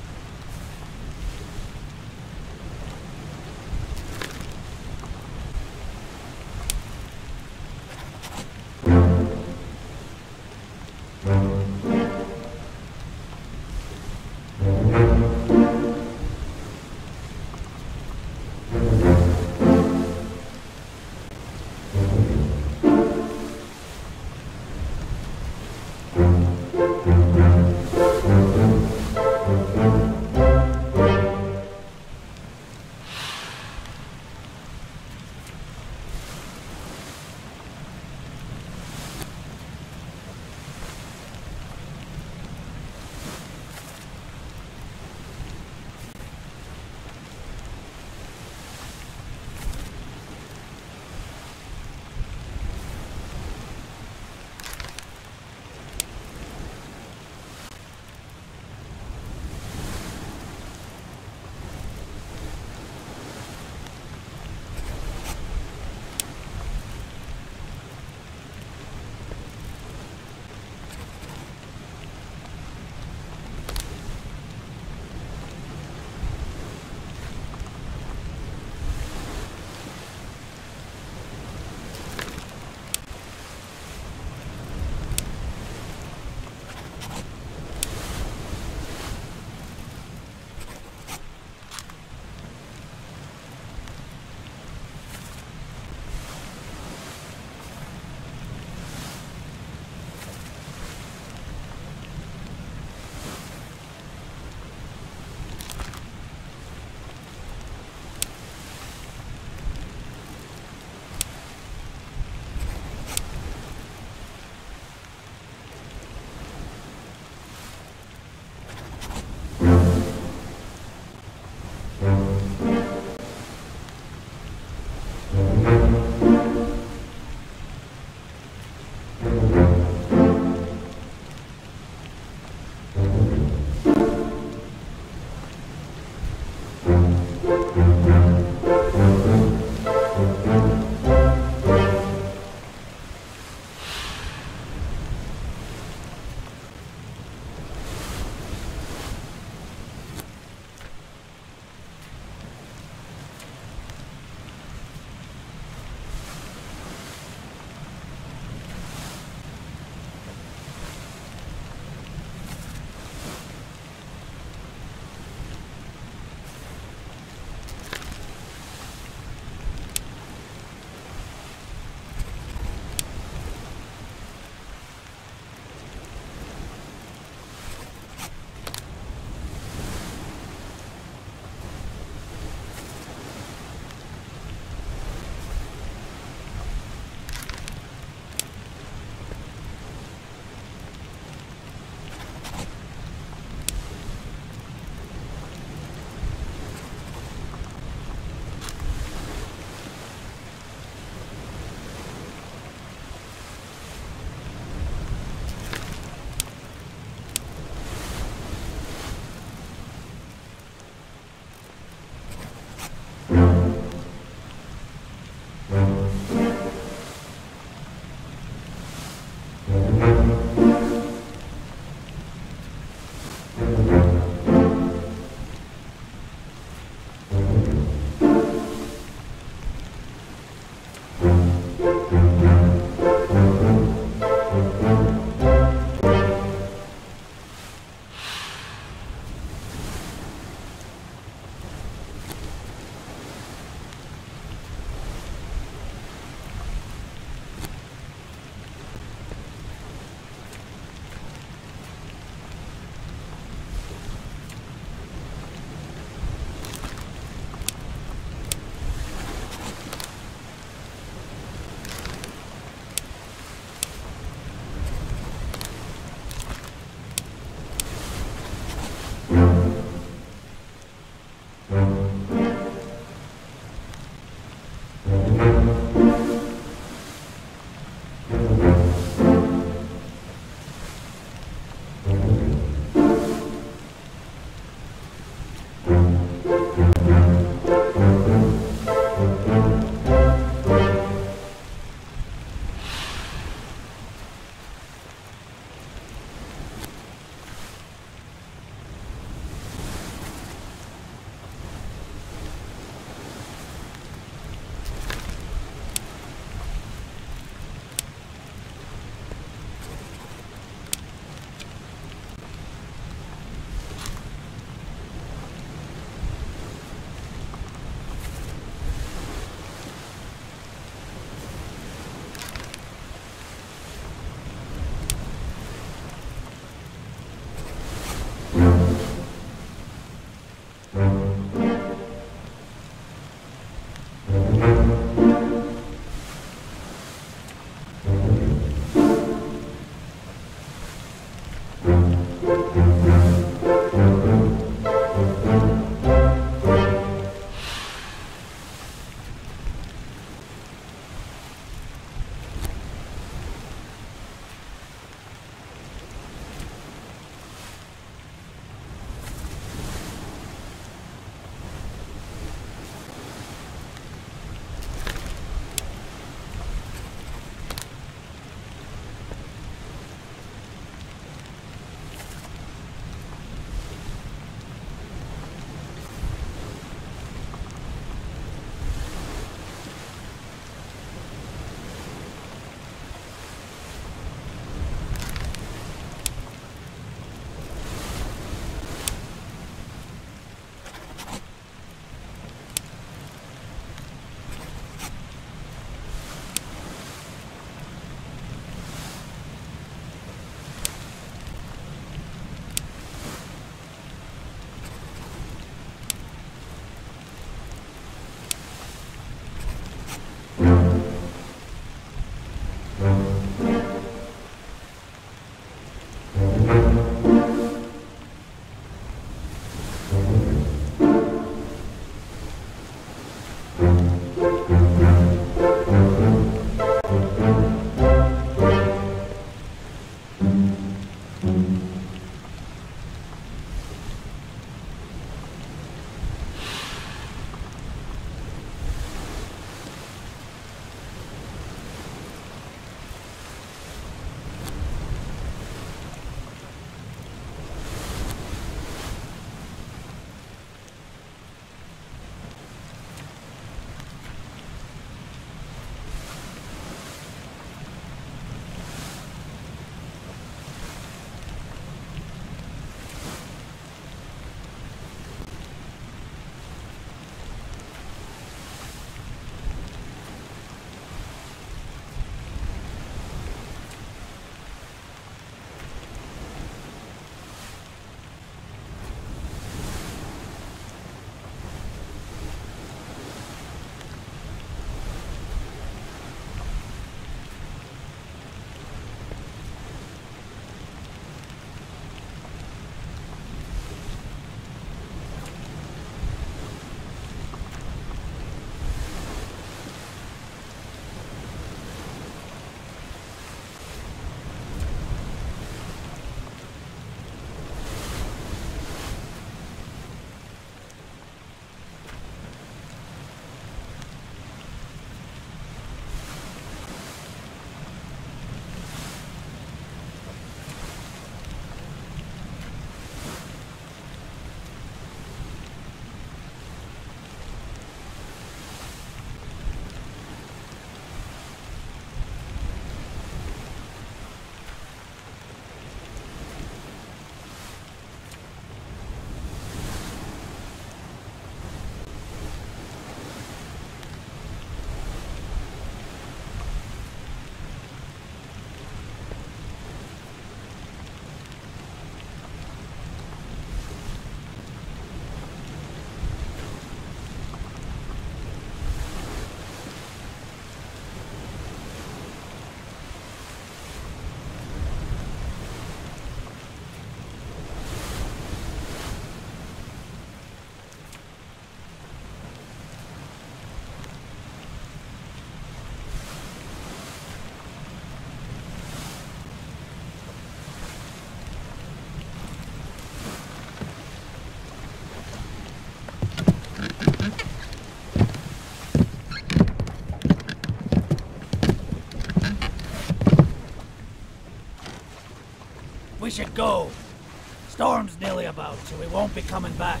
Speaker 26: Nearly about, so we won't be coming back.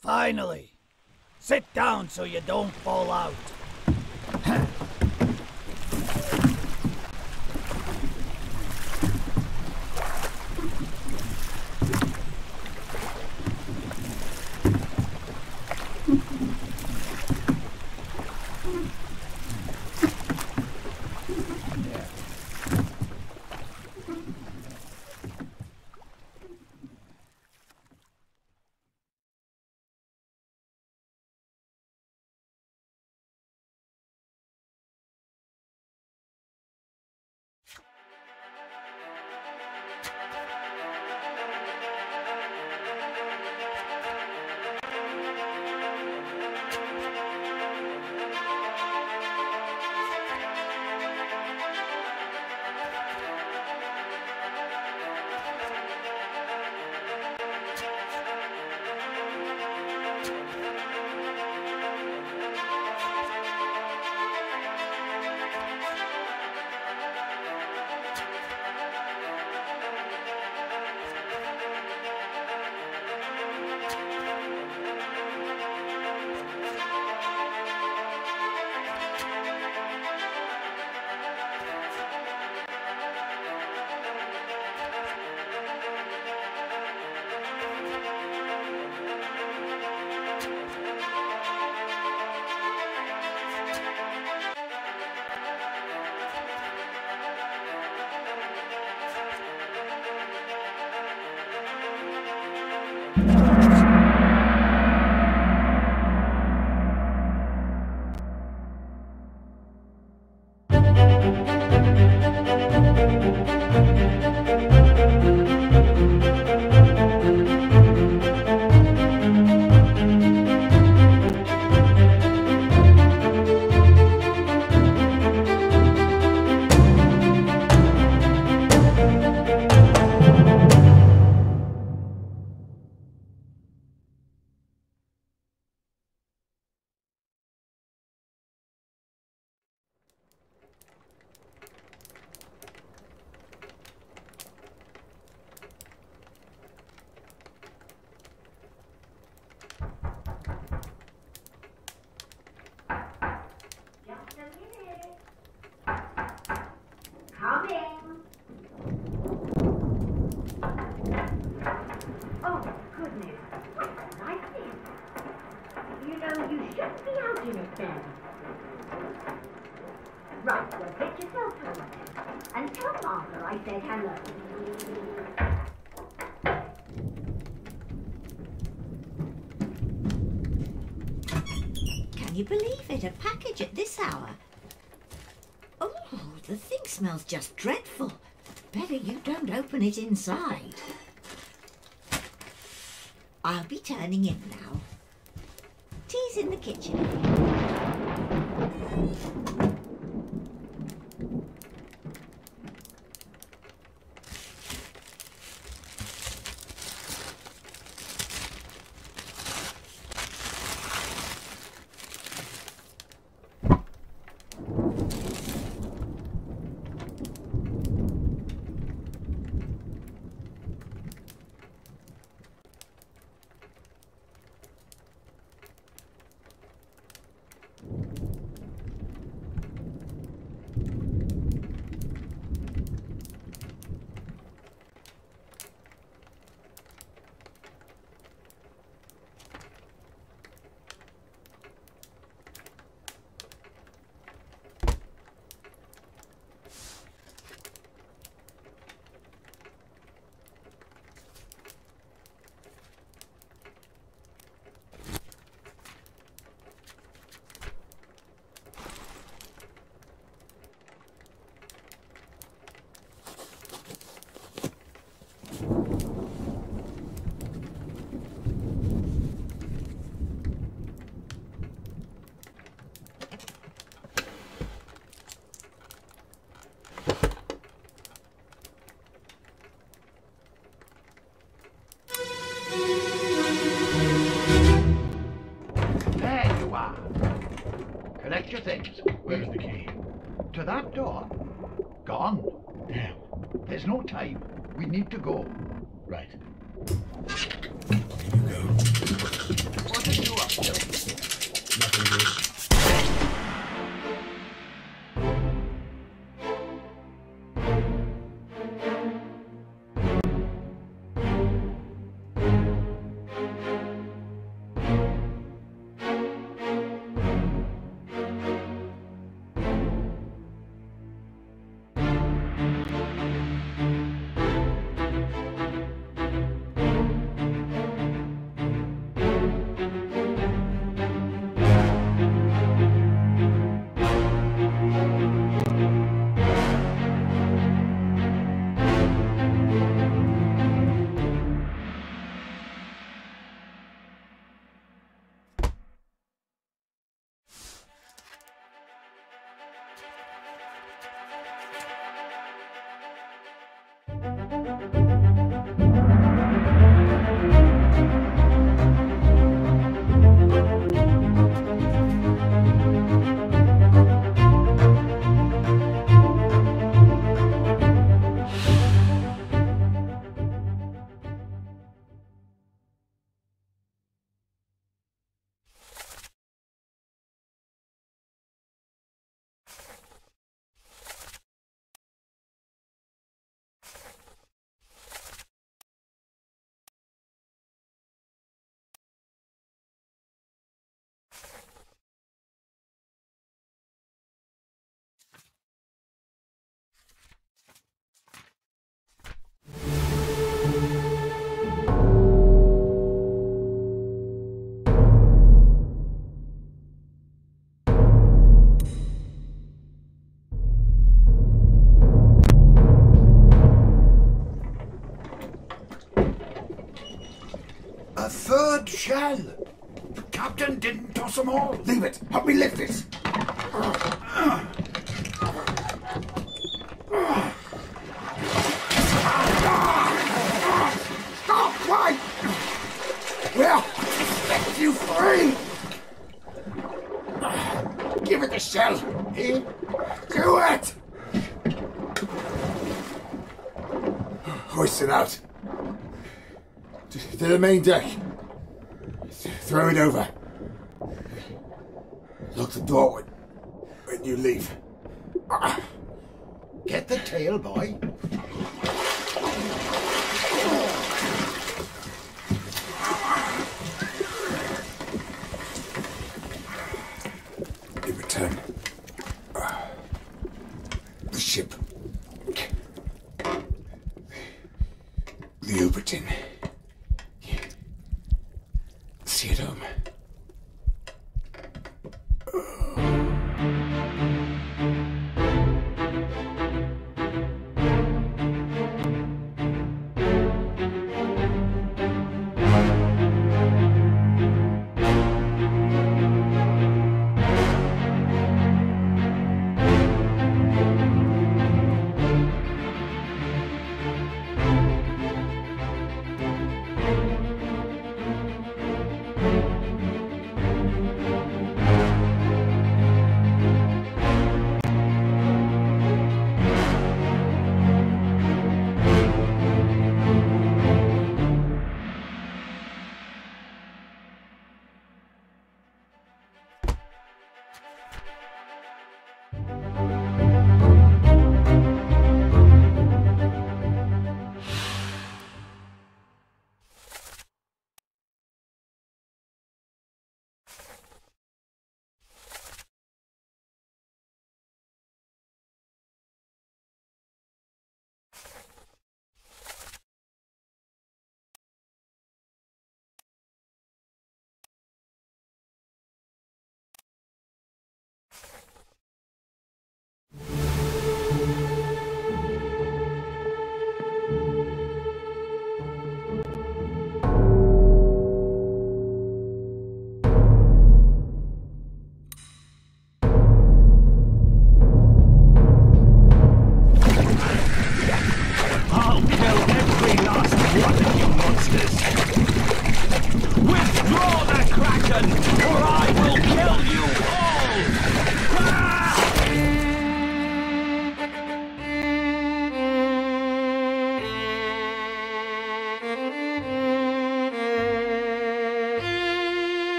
Speaker 26: Finally! Sit down so you don't fall out.
Speaker 25: Just dreadful. Better you don't open it inside. I'll be turning in now.
Speaker 11: That door. Gone.
Speaker 27: Damn.
Speaker 11: There's no time. We need to go.
Speaker 27: Right.
Speaker 9: Shell. The captain didn't toss them all. Leave it. Help me lift it. Stop! Why? Well, set you free. Give it the shell. Here. Do it. Hoist it out. To the main deck. Throw it over. Lock the door when, when you leave. Get the tail, boy.